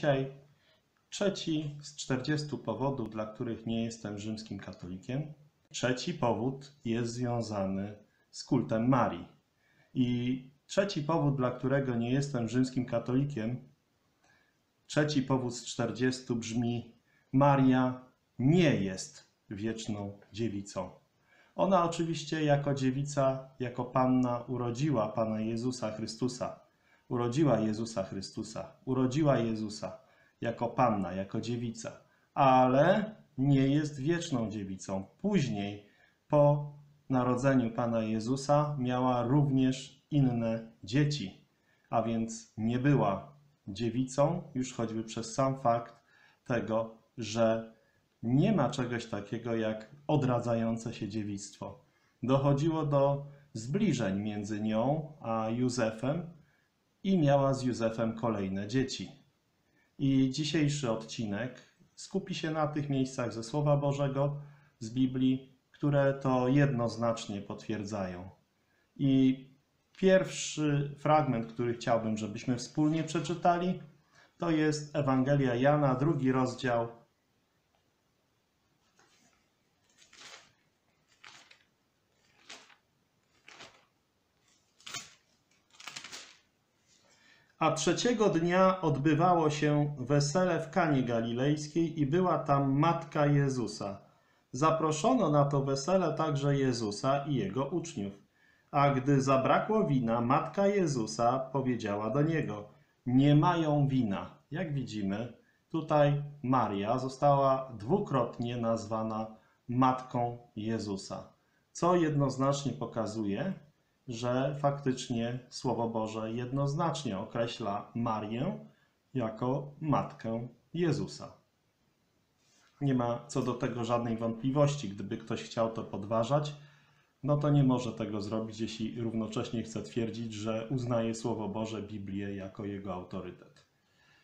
Dzisiaj trzeci z 40 powodów, dla których nie jestem rzymskim katolikiem. Trzeci powód jest związany z kultem Marii. I trzeci powód, dla którego nie jestem rzymskim katolikiem, trzeci powód z 40 brzmi: Maria nie jest wieczną dziewicą. Ona oczywiście jako dziewica, jako panna urodziła Pana Jezusa Chrystusa. Urodziła Jezusa Chrystusa, urodziła Jezusa jako panna, jako dziewica, ale nie jest wieczną dziewicą. Później, po narodzeniu Pana Jezusa, miała również inne dzieci, a więc nie była dziewicą, już choćby przez sam fakt tego, że nie ma czegoś takiego jak odradzające się dziewictwo. Dochodziło do zbliżeń między nią a Józefem i miała z Józefem kolejne dzieci. I dzisiejszy odcinek skupi się na tych miejscach ze Słowa Bożego, z Biblii, które to jednoznacznie potwierdzają. I pierwszy fragment, który chciałbym, żebyśmy wspólnie przeczytali, to jest Ewangelia Jana, drugi rozdział, A trzeciego dnia odbywało się wesele w Kanie Galilejskiej i była tam matka Jezusa. Zaproszono na to wesele także Jezusa i jego uczniów. A gdy zabrakło wina, matka Jezusa powiedziała do niego: Nie mają wina. Jak widzimy, tutaj Maria została dwukrotnie nazwana matką Jezusa, co jednoznacznie pokazuje, że faktycznie Słowo Boże jednoznacznie określa Marię jako matkę Jezusa. Nie ma co do tego żadnej wątpliwości. Gdyby ktoś chciał to podważać, no to nie może tego zrobić, jeśli równocześnie chce twierdzić, że uznaje Słowo Boże, Biblię jako jego autorytet.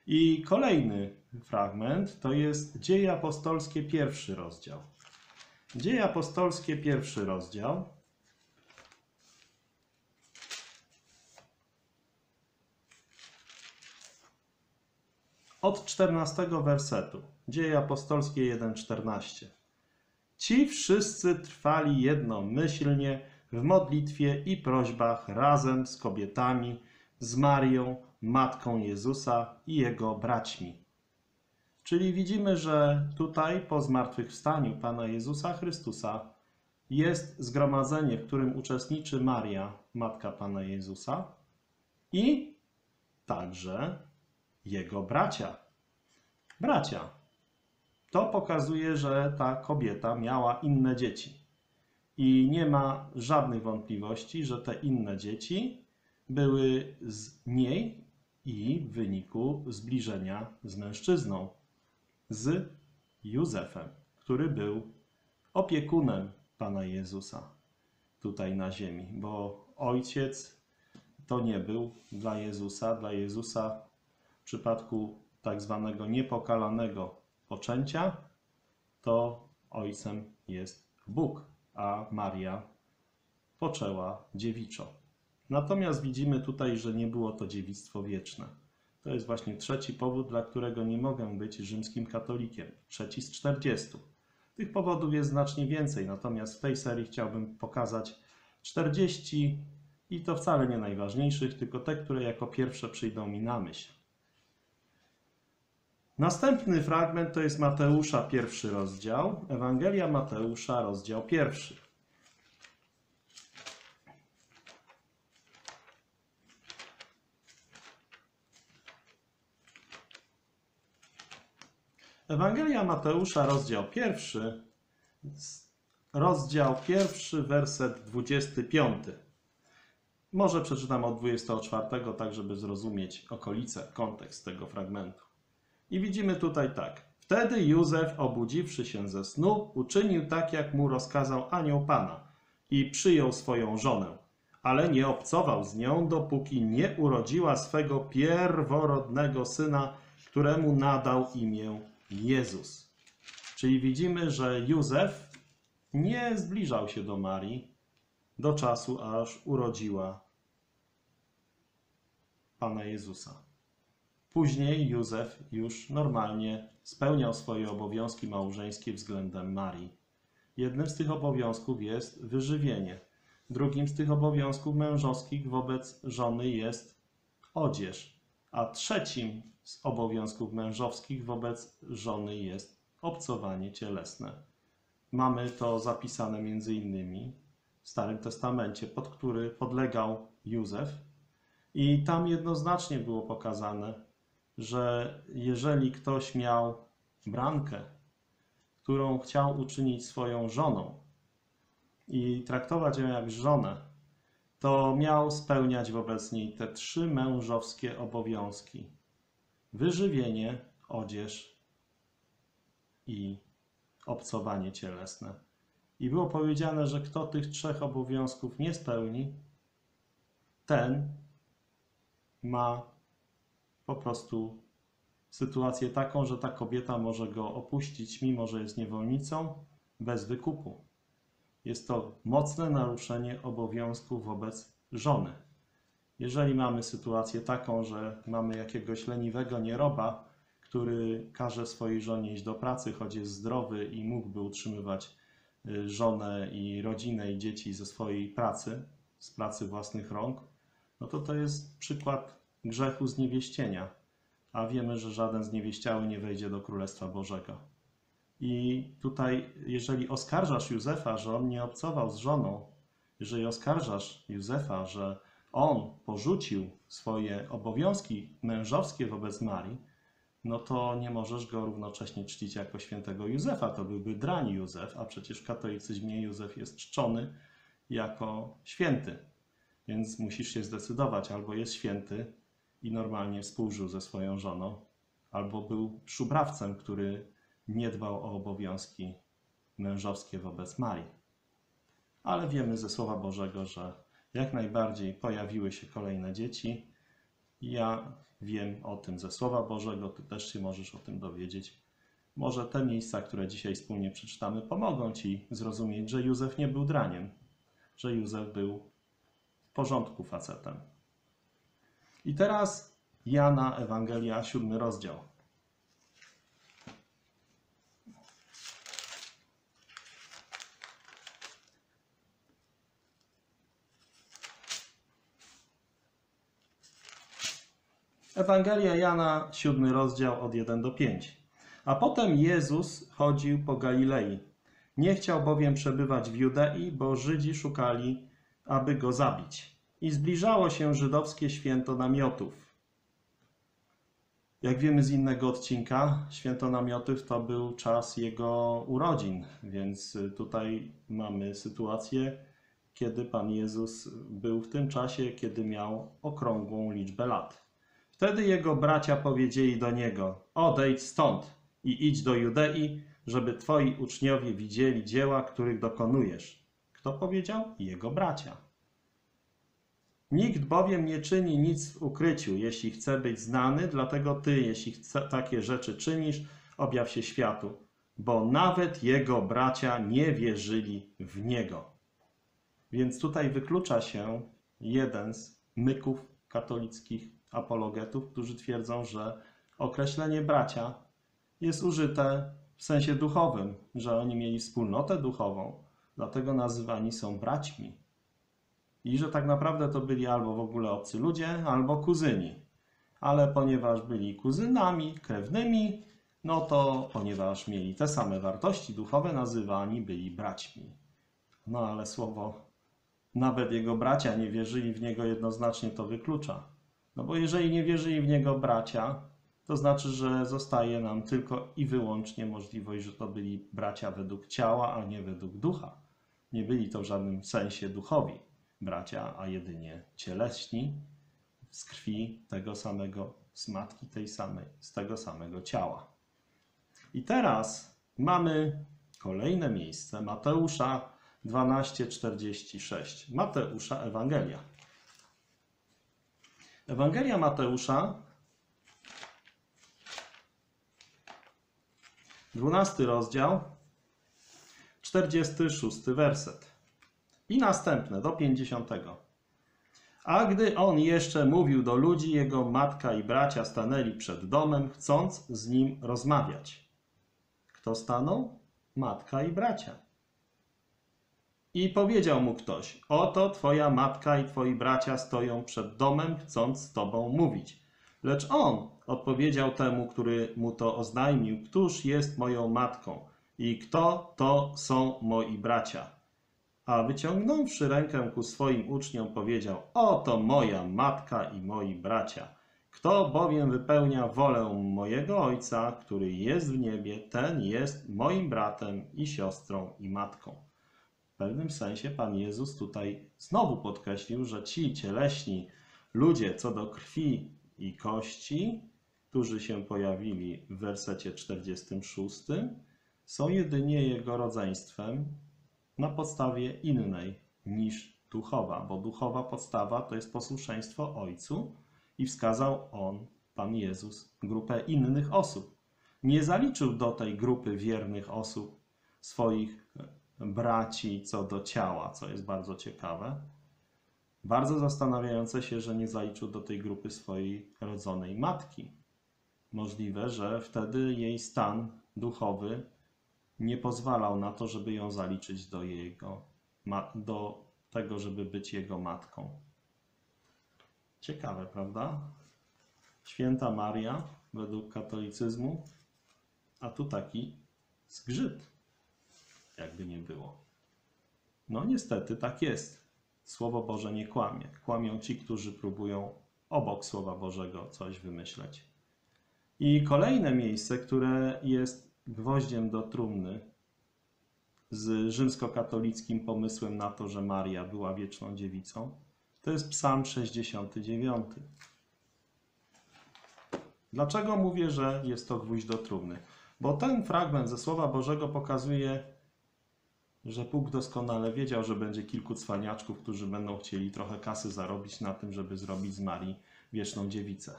I kolejny fragment to jest Dzieje Apostolskie, pierwszy rozdział. Dzieje Apostolskie, pierwszy rozdział. Od 14 wersetu. Dzieje apostolskie 1:14. Ci wszyscy trwali jednomyślnie w modlitwie i prośbach razem z kobietami, z Marią, matką Jezusa i jego braćmi. Czyli widzimy, że tutaj po zmartwychwstaniu Pana Jezusa Chrystusa jest zgromadzenie, w którym uczestniczy Maria, matka Pana Jezusa i także jego bracia. Bracia. To pokazuje, że ta kobieta miała inne dzieci. I nie ma żadnych wątpliwości, że te inne dzieci były z niej i w wyniku zbliżenia z mężczyzną, z Józefem, który był opiekunem Pana Jezusa tutaj na ziemi, bo ojciec to nie był dla Jezusa. Dla Jezusa przypadku tak zwanego niepokalanego poczęcia, to ojcem jest Bóg, a Maria poczęła dziewiczo. Natomiast widzimy tutaj, że nie było to dziewictwo wieczne. To jest właśnie trzeci powód, dla którego nie mogę być rzymskim katolikiem. Trzeci z 40. Tych powodów jest znacznie więcej, natomiast w tej serii chciałbym pokazać 40 i to wcale nie najważniejszych, tylko te, które jako pierwsze przyjdą mi na myśl. Następny fragment to jest Mateusza, pierwszy rozdział. Ewangelia Mateusza, rozdział pierwszy. Ewangelia Mateusza, rozdział pierwszy, rozdział pierwszy, werset 25. Może przeczytam od 24, tak żeby zrozumieć okolice, kontekst tego fragmentu. I widzimy tutaj tak. Wtedy Józef, obudziwszy się ze snu, uczynił tak, jak mu rozkazał anioł Pana i przyjął swoją żonę. ale nie obcował z nią, dopóki nie urodziła swego pierworodnego syna, któremu nadał imię Jezus. Czyli widzimy, że Józef nie zbliżał się do Marii do czasu, aż urodziła Pana Jezusa. Później Józef już normalnie spełniał swoje obowiązki małżeńskie względem Marii. Jednym z tych obowiązków jest wyżywienie. Drugim z tych obowiązków mężowskich wobec żony jest odzież. A trzecim z obowiązków mężowskich wobec żony jest obcowanie cielesne. Mamy to zapisane między innymi w Starym Testamencie, pod który podlegał Józef. I tam jednoznacznie było pokazane, że jeżeli ktoś miał brankę, którą chciał uczynić swoją żoną i traktować ją jak żonę, to miał spełniać wobec niej te trzy mężowskie obowiązki: wyżywienie, odzież i obcowanie cielesne. I było powiedziane, że kto tych trzech obowiązków nie spełni, ten ma po prostu sytuację taką, że ta kobieta może go opuścić, mimo że jest niewolnicą, bez wykupu. Jest to mocne naruszenie obowiązków wobec żony. Jeżeli mamy sytuację taką, że mamy jakiegoś leniwego nieroba, który każe swojej żonie iść do pracy, choć jest zdrowy i mógłby utrzymywać y, żonę i rodzinę i dzieci ze swojej pracy, z pracy własnych rąk, no to to jest przykład grzechu zniewieścienia, a wiemy, że żaden zniewieściały nie wejdzie do Królestwa Bożego. I tutaj, jeżeli oskarżasz Józefa, że on nie obcował z żoną, jeżeli oskarżasz Józefa, że on porzucił swoje obowiązki mężowskie wobec Marii, no to nie możesz go równocześnie czcić jako świętego Józefa. To byłby drań Józef, a przecież w katolicyzmie Józef jest czczony jako święty. Więc musisz się zdecydować, albo jest święty i normalnie współżył ze swoją żoną, albo był szubrawcem, który nie dbał o obowiązki mężowskie wobec Marii. Ale wiemy ze Słowa Bożego, że jak najbardziej pojawiły się kolejne dzieci. Ja wiem o tym ze Słowa Bożego, ty też się możesz o tym dowiedzieć. Może te miejsca, które dzisiaj wspólnie przeczytamy, pomogą ci zrozumieć, że Józef nie był draniem, że Józef był w porządku facetem. I teraz Jana Ewangelia, siódmy rozdział. Ewangelia Jana, siódmy rozdział od 1 do 5. A potem Jezus chodził po Galilei. Nie chciał bowiem przebywać w Judei, bo Żydzi szukali, aby go zabić. I zbliżało się żydowskie święto namiotów. Jak wiemy z innego odcinka, święto namiotów to był czas jego urodzin, więc tutaj mamy sytuację, kiedy Pan Jezus był w tym czasie, kiedy miał okrągłą liczbę lat. Wtedy jego bracia powiedzieli do niego: Odejdź stąd i idź do Judei, żeby twoi uczniowie widzieli dzieła, których dokonujesz. Kto powiedział? Jego bracia. Nikt bowiem nie czyni nic w ukryciu, jeśli chce być znany, dlatego ty, jeśli chce, takie rzeczy czynisz, objaw się światu, bo nawet jego bracia nie wierzyli w niego. Więc tutaj wyklucza się jeden z myków katolickich apologetów, którzy twierdzą, że określenie bracia jest użyte w sensie duchowym, że oni mieli wspólnotę duchową, dlatego nazywani są braćmi. I że tak naprawdę to byli albo w ogóle obcy ludzie, albo kuzyni. Ale ponieważ byli kuzynami, krewnymi, no to ponieważ mieli te same wartości duchowe, nazywani byli braćmi. No ale słowo nawet jego bracia nie wierzyli w niego jednoznacznie to wyklucza. No bo jeżeli nie wierzyli w niego bracia, to znaczy, że zostaje nam tylko i wyłącznie możliwość, że to byli bracia według ciała, a nie według ducha. Nie byli to w żadnym sensie duchowi bracia, a jedynie cieleśni z krwi tego samego, z matki tej samej, z tego samego ciała. I teraz mamy kolejne miejsce Mateusza, 12:46. Mateusza Ewangelia. Ewangelia Mateusza, 12 rozdział, 46 werset. I następne do 50. A gdy on jeszcze mówił do ludzi, jego matka i bracia stanęli przed domem, chcąc z nim rozmawiać. Kto stanął? Matka i bracia. I powiedział mu ktoś: Oto twoja matka i twoi bracia stoją przed domem, chcąc z tobą mówić. Lecz on odpowiedział temu, który mu to oznajmił: Któż jest moją matką i kto to są moi bracia? A wyciągnąwszy rękę ku swoim uczniom, powiedział: Oto moja matka i moi bracia. Kto bowiem wypełnia wolę mojego Ojca, który jest w niebie, ten jest moim bratem i siostrą i matką. W pewnym sensie Pan Jezus tutaj znowu podkreślił, że ci cieleśni ludzie co do krwi i kości, którzy się pojawili w wersecie 46, są jedynie Jego rodzeństwem na podstawie innej niż duchowa, bo duchowa podstawa to jest posłuszeństwo Ojcu i wskazał On, Pan Jezus, grupę innych osób. Nie zaliczył do tej grupy wiernych osób swoich braci co do ciała, co jest bardzo ciekawe. Bardzo zastanawiające się, że nie zaliczył do tej grupy swojej rodzonej matki. Możliwe, że wtedy jej stan duchowy nie pozwalał na to, żeby ją zaliczyć do jego, do tego, żeby być jego matką. Ciekawe, prawda? Święta Maria według katolicyzmu, a tu taki zgrzyt, jakby nie było. No niestety tak jest. Słowo Boże nie kłamie. Kłamią ci, którzy próbują obok Słowa Bożego coś wymyśleć. I kolejne miejsce, które jest gwoździem do trumny z rzymskokatolickim pomysłem na to, że Maria była wieczną dziewicą, to jest Psalm 69. Dlaczego mówię, że jest to gwóźdź do trumny? Bo ten fragment ze Słowa Bożego pokazuje, że Bóg doskonale wiedział, że będzie kilku cwaniaczków, którzy będą chcieli trochę kasy zarobić na tym, żeby zrobić z Marii wieczną dziewicę.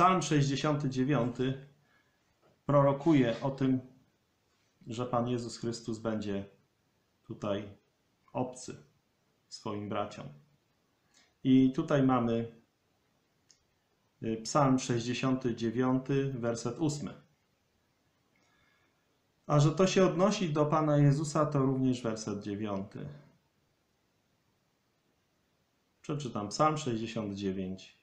Psalm 69 prorokuje o tym, że Pan Jezus Chrystus będzie tutaj obcy swoim braciom. I tutaj mamy Psalm 69, werset 8. A że to się odnosi do Pana Jezusa, to również werset 9. Przeczytam Psalm 69.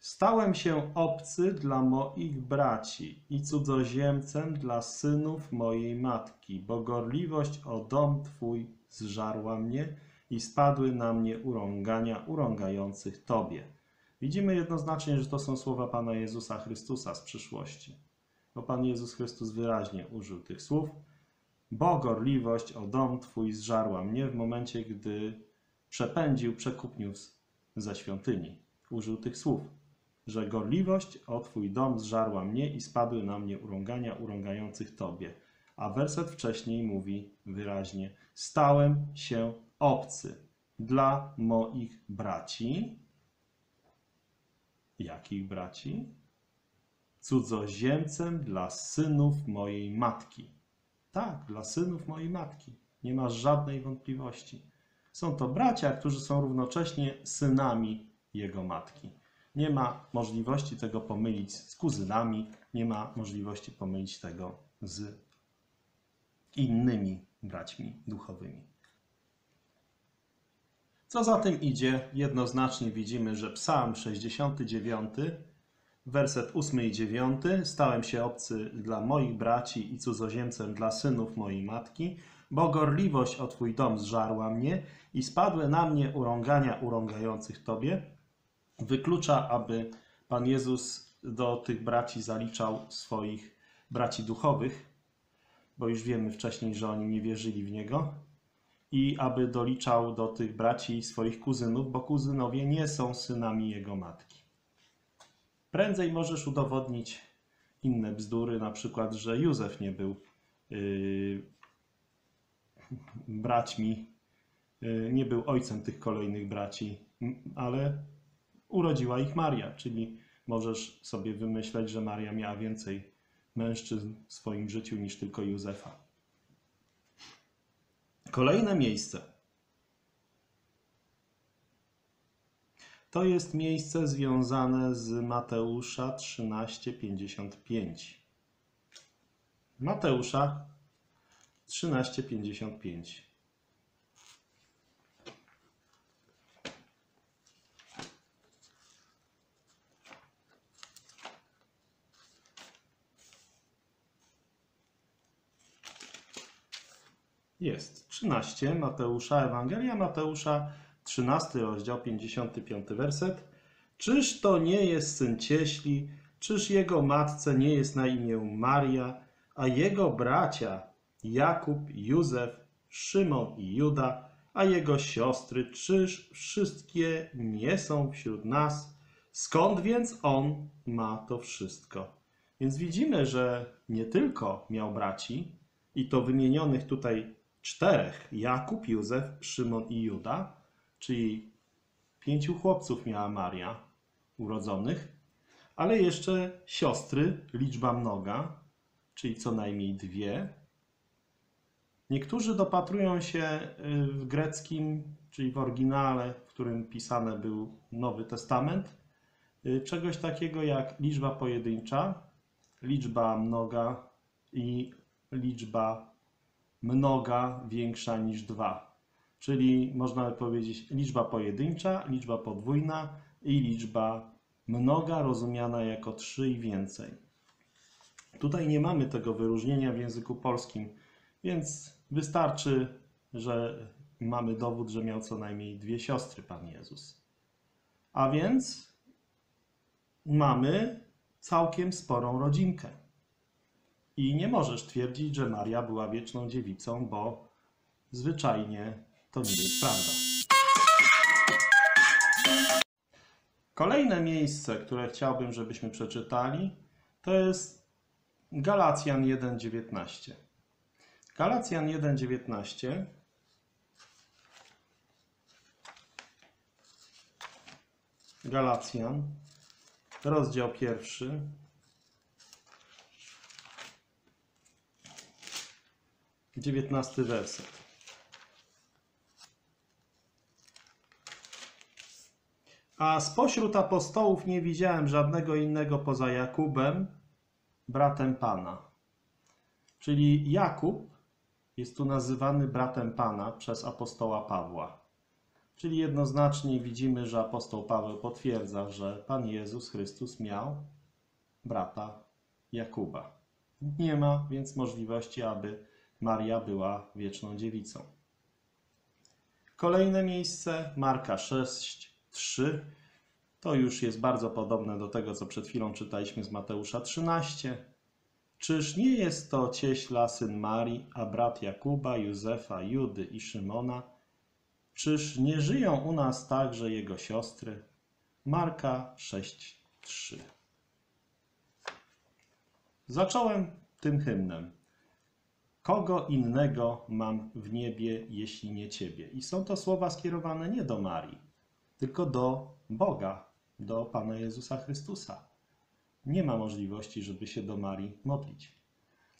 Stałem się obcy dla moich braci i cudzoziemcem dla synów mojej matki, bo gorliwość o dom Twój zżarła mnie i spadły na mnie urągania urągających Tobie. Widzimy jednoznacznie, że to są słowa Pana Jezusa Chrystusa z przyszłości. Bo Pan Jezus Chrystus wyraźnie użył tych słów, bo gorliwość o dom Twój zżarła mnie w momencie, gdy przepędził, przekupniósł ze świątyni. Użył tych słów że gorliwość o Twój dom zżarła mnie i spadły na mnie urągania urągających Tobie. A werset wcześniej mówi wyraźnie: Stałem się obcy dla moich braci. Jakich braci? Cudzoziemcem dla synów mojej matki. Tak, dla synów mojej matki. Nie ma żadnej wątpliwości. Są to bracia, którzy są równocześnie synami jego matki. Nie ma możliwości tego pomylić z kuzynami, nie ma możliwości pomylić tego z innymi braćmi duchowymi. Co za tym idzie, jednoznacznie widzimy, że Psalm 69, werset 8 i 9, stałem się obcy dla moich braci i cudzoziemcem dla synów mojej matki, bo gorliwość o Twój dom zżarła mnie i spadły na mnie urągania urągających Tobie, wyklucza, aby Pan Jezus do tych braci zaliczał swoich braci duchowych, bo już wiemy wcześniej, że oni nie wierzyli w Niego, i aby doliczał do tych braci swoich kuzynów, bo kuzynowie nie są synami Jego matki. Prędzej możesz udowodnić inne bzdury, na przykład, że Józef nie był yy, braćmi, yy, nie był ojcem tych kolejnych braci, ale urodziła ich Maria, czyli możesz sobie wymyśleć, że Maria miała więcej mężczyzn w swoim życiu niż tylko Józefa. Kolejne miejsce. To jest miejsce związane z Mateusza 13:55. Mateusza 13:55. Jest 13 Mateusza, Ewangelia Mateusza, 13 rozdział, 55 werset. Czyż to nie jest syn cieśli, czyż jego matce nie jest na imię Maria, a jego bracia Jakub, Józef, Szymon i Juda, a jego siostry, czyż wszystkie nie są wśród nas? Skąd więc on ma to wszystko? Więc widzimy, że nie tylko miał braci, i to wymienionych tutaj czterech: Jakub, Józef, Szymon i Juda, czyli pięciu chłopców miała Maria urodzonych, ale jeszcze siostry, liczba mnoga, czyli co najmniej dwie. Niektórzy dopatrują się y, w greckim, czyli w oryginale, w którym pisany był Nowy Testament, y, czegoś takiego jak liczba pojedyncza, liczba mnoga i liczba mnoga większa niż dwa. Czyli można by powiedzieć liczba pojedyncza, liczba podwójna i liczba mnoga rozumiana jako trzy i więcej. Tutaj nie mamy tego wyróżnienia w języku polskim, więc wystarczy, że mamy dowód, że miał co najmniej dwie siostry Pan Jezus. A więc mamy całkiem sporą rodzinkę. I nie możesz twierdzić, że Maria była wieczną dziewicą, bo zwyczajnie to nie jest prawda. Kolejne miejsce, które chciałbym, żebyśmy przeczytali, to jest Galacjan 1:19. Galacjan 1:19 Galacjan, rozdział pierwszy. Dziewiętnasty werset. A spośród apostołów nie widziałem żadnego innego poza Jakubem, bratem Pana. Czyli Jakub jest tu nazywany bratem Pana przez apostoła Pawła. Czyli jednoznacznie widzimy, że apostoł Paweł potwierdza, że Pan Jezus Chrystus miał brata Jakuba. Nie ma więc możliwości, aby Maria była wieczną dziewicą. Kolejne miejsce, Marka 6, 3. To już jest bardzo podobne do tego, co przed chwilą czytaliśmy z Mateusza 13. Czyż nie jest to cieśla syn Marii, a brat Jakuba, Józefa, Judy i Szymona? Czyż nie żyją u nas także jego siostry? Marka 6:3. Zacząłem tym hymnem. Kogo innego mam w niebie, jeśli nie Ciebie? I są to słowa skierowane nie do Marii, tylko do Boga, do Pana Jezusa Chrystusa. Nie ma możliwości, żeby się do Marii modlić.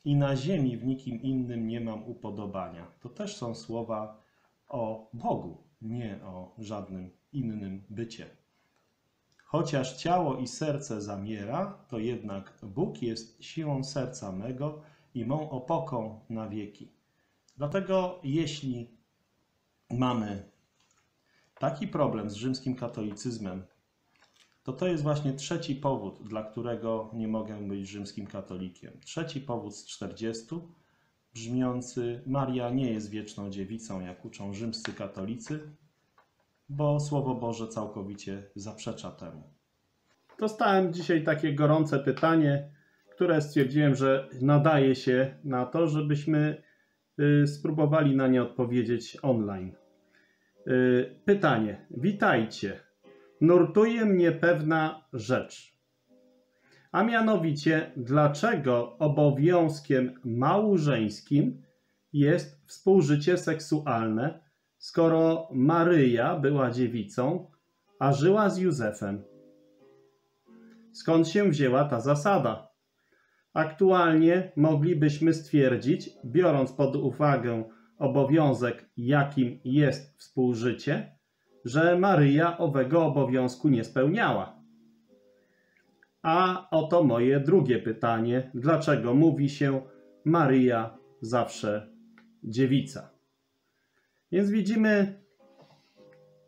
I na ziemi w nikim innym nie mam upodobania. To też są słowa o Bogu, nie o żadnym innym bycie. Chociaż ciało i serce zamiera, to jednak Bóg jest siłą serca mego i mą opoką na wieki. Dlatego jeśli mamy taki problem z rzymskim katolicyzmem, to to jest właśnie trzeci powód, dla którego nie mogę być rzymskim katolikiem. Trzeci powód z 40, brzmiący Maria nie jest wieczną dziewicą, jak uczą rzymscy katolicy, bo Słowo Boże całkowicie zaprzecza temu. Dostałem dzisiaj takie gorące pytanie, które stwierdziłem, że nadaje się na to, żebyśmy y, spróbowali na nie odpowiedzieć online. Y, pytanie. Witajcie. Nurtuje mnie pewna rzecz. A mianowicie, dlaczego obowiązkiem małżeńskim jest współżycie seksualne, skoro Maryja była dziewicą, a żyła z Józefem? Skąd się wzięła ta zasada? Aktualnie moglibyśmy stwierdzić, biorąc pod uwagę obowiązek, jakim jest współżycie, że Maryja owego obowiązku nie spełniała. A oto moje drugie pytanie: dlaczego mówi się Maryja zawsze dziewica? Więc widzimy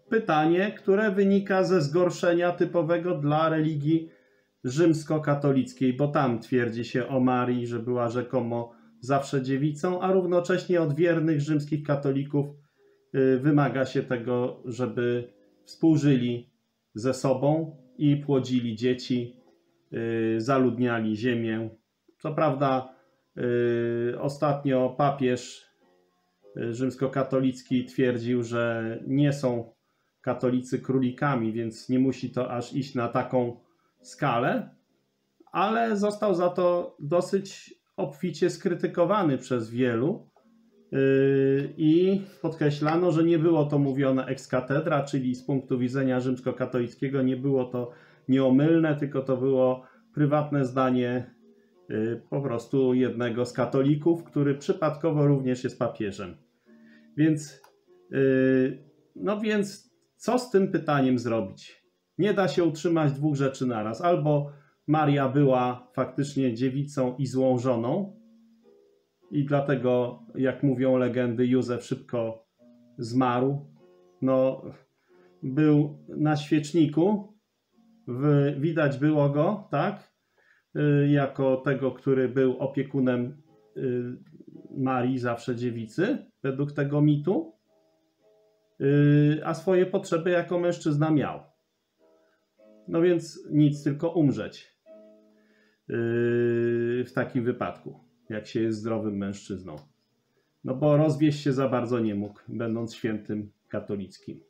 pytanie, które wynika ze zgorszenia typowego dla religii rzymskokatolickiej, bo tam twierdzi się o Marii, że była rzekomo zawsze dziewicą, a równocześnie od wiernych rzymskich katolików y, wymaga się tego, żeby współżyli ze sobą i płodzili dzieci, y, zaludniali ziemię. Co prawda, y, ostatnio papież rzymskokatolicki twierdził, że nie są katolicy królikami, więc nie musi to aż iść na taką skalę, ale został za to dosyć obficie skrytykowany przez wielu. Yy, I podkreślano, że nie było to mówione ex cathedra, czyli z punktu widzenia rzymskokatolickiego nie było to nieomylne, tylko to było prywatne zdanie yy, po prostu jednego z katolików, który przypadkowo również jest papieżem. Więc, yy, no więc, co z tym pytaniem zrobić? Nie da się utrzymać dwóch rzeczy naraz. Albo Maria była faktycznie dziewicą i złą żoną, i dlatego, jak mówią legendy, Józef szybko zmarł. No, był na świeczniku, w, widać było go, tak? Y, jako tego, który był opiekunem y, Marii, zawsze dziewicy, według tego mitu, y, a swoje potrzeby jako mężczyzna miał. No więc nic, tylko umrzeć. Yy, w takim wypadku, jak się jest zdrowym mężczyzną. No bo rozwieść się za bardzo nie mógł, będąc świętym katolickim.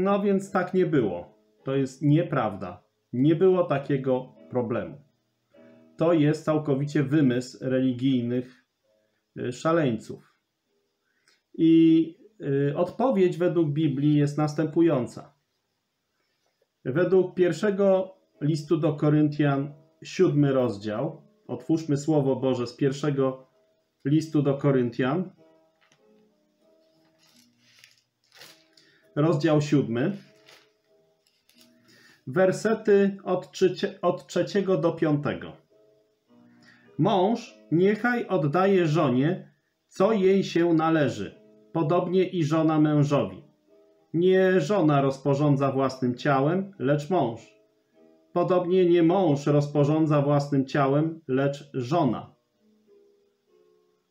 No więc tak nie było. To jest nieprawda. Nie było takiego problemu. To jest całkowicie wymysł religijnych yy, szaleńców. I yy, odpowiedź według Biblii jest następująca. Według pierwszego listu do Koryntian, siódmy rozdział. Otwórzmy Słowo Boże z pierwszego listu do Koryntian. Rozdział siódmy. Wersety od, od trzeciego do piątego. Mąż niechaj oddaje żonie, co jej się należy, podobnie i żona mężowi. Nie żona rozporządza własnym ciałem, lecz mąż Podobnie nie mąż rozporządza własnym ciałem, lecz żona.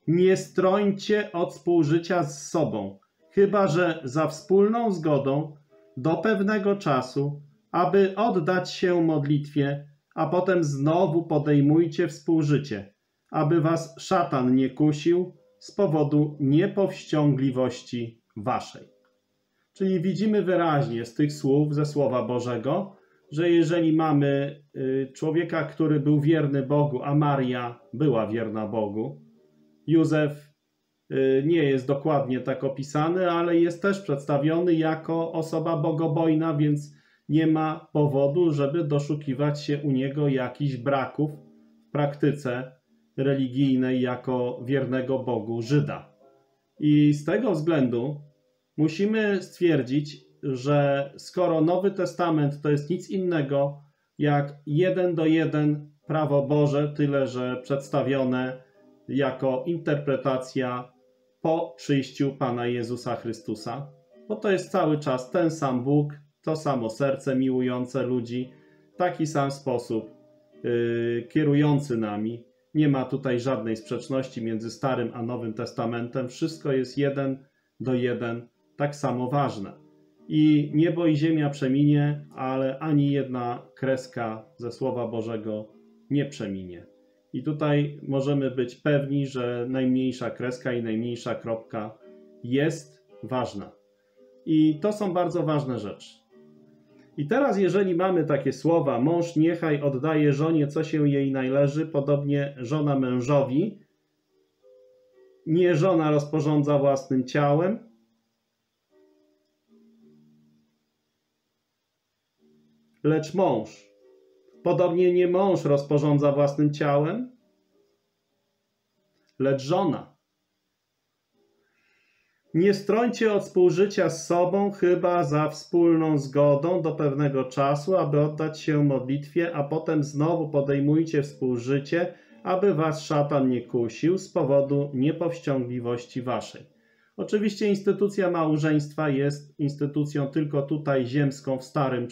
Nie strońcie od współżycia z sobą, chyba że za wspólną zgodą do pewnego czasu, aby oddać się modlitwie, a potem znowu podejmujcie współżycie, aby was szatan nie kusił z powodu niepowściągliwości waszej. Czyli widzimy wyraźnie z tych słów, ze Słowa Bożego, że jeżeli mamy y, człowieka, który był wierny Bogu, a Maria była wierna Bogu, Józef y, nie jest dokładnie tak opisany, ale jest też przedstawiony jako osoba bogobojna, więc nie ma powodu, żeby doszukiwać się u niego jakichś braków w praktyce religijnej jako wiernego Bogu Żyda. I z tego względu musimy stwierdzić, że skoro Nowy Testament to jest nic innego jak jeden do jeden prawo Boże, tyle że przedstawione jako interpretacja po przyjściu Pana Jezusa Chrystusa, bo to jest cały czas ten sam Bóg, to samo serce miłujące ludzi, taki sam sposób yy, kierujący nami. Nie ma tutaj żadnej sprzeczności między Starym a Nowym Testamentem. Wszystko jest jeden do jeden, tak samo ważne i niebo i ziemia przeminie, ale ani jedna kreska ze Słowa Bożego nie przeminie. I tutaj możemy być pewni, że najmniejsza kreska i najmniejsza kropka jest ważna. I to są bardzo ważne rzeczy. I teraz, jeżeli mamy takie słowa, mąż niechaj oddaje żonie, co się jej należy, podobnie żona mężowi, nie żona rozporządza własnym ciałem, lecz mąż. Podobnie nie mąż rozporządza własnym ciałem, lecz żona. Nie strońcie od współżycia z sobą, chyba za wspólną zgodą do pewnego czasu, aby oddać się modlitwie, a potem znowu podejmujcie współżycie, aby was szatan nie kusił z powodu niepowściągliwości waszej. Oczywiście instytucja małżeństwa jest instytucją tylko tutaj ziemską w starym,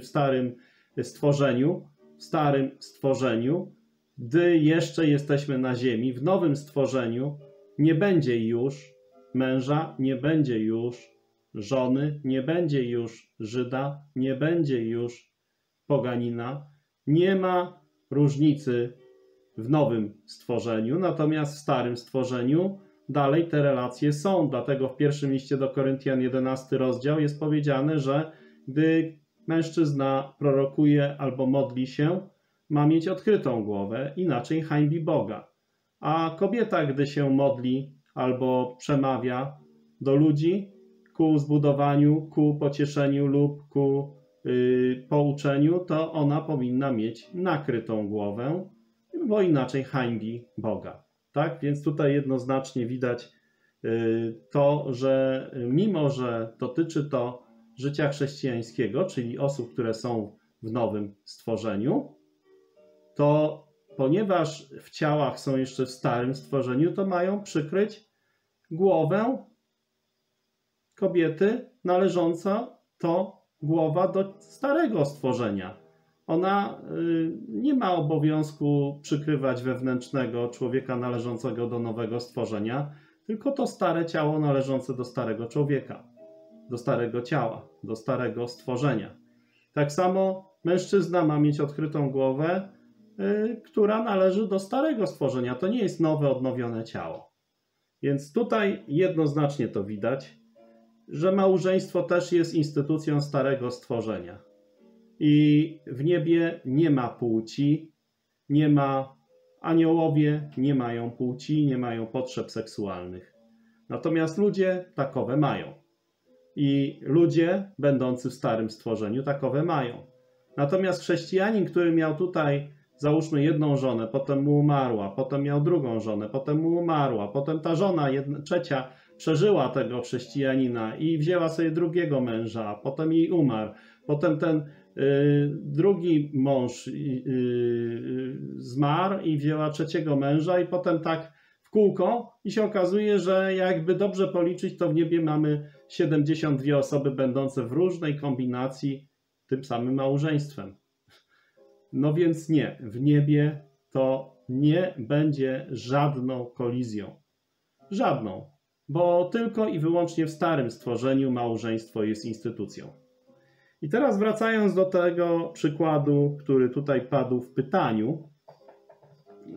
w starym stworzeniu, w starym stworzeniu, gdy jeszcze jesteśmy na ziemi, w nowym stworzeniu nie będzie już męża, nie będzie już żony, nie będzie już Żyda, nie będzie już poganina. Nie ma różnicy w nowym stworzeniu, natomiast w starym stworzeniu dalej te relacje są. Dlatego w pierwszym liście do Koryntian 11 rozdział jest powiedziane, że gdy mężczyzna prorokuje albo modli się, ma mieć odkrytą głowę, inaczej hańbi Boga. A kobieta, gdy się modli albo przemawia do ludzi ku zbudowaniu, ku pocieszeniu lub ku yy, pouczeniu, to ona powinna mieć nakrytą głowę, bo inaczej hańbi Boga. Tak? Więc tutaj jednoznacznie widać yy, to, że mimo, że dotyczy to życia chrześcijańskiego, czyli osób, które są w nowym stworzeniu, to ponieważ w ciałach są jeszcze w starym stworzeniu, to mają przykryć głowę kobiety należąca to głowa do starego stworzenia. Ona y, nie ma obowiązku przykrywać wewnętrznego człowieka należącego do nowego stworzenia, tylko to stare ciało należące do starego człowieka, do starego ciała, do starego stworzenia. Tak samo mężczyzna ma mieć odkrytą głowę, Y, która należy do starego stworzenia. To nie jest nowe, odnowione ciało. Więc tutaj jednoznacznie to widać, że małżeństwo też jest instytucją starego stworzenia. I w niebie nie ma płci, nie ma aniołowie, nie mają płci, nie mają potrzeb seksualnych. Natomiast ludzie takowe mają. I ludzie, będący w starym stworzeniu, takowe mają. Natomiast chrześcijanin, który miał tutaj załóżmy jedną żonę, potem mu umarła, potem miał drugą żonę, potem mu umarła, potem ta żona jedna, trzecia przeżyła tego chrześcijanina i wzięła sobie drugiego męża, potem jej umarł, potem ten drugi mąż y, y, zmarł i wzięła trzeciego męża i potem tak w kółko i się okazuje, że jakby dobrze policzyć, to w niebie mamy 72 osoby będące w różnej kombinacji tym samym małżeństwem. No więc nie, w niebie to nie będzie żadną kolizją. Żadną, bo tylko i wyłącznie w starym stworzeniu małżeństwo jest instytucją. I teraz wracając do tego przykładu, który tutaj padł w pytaniu,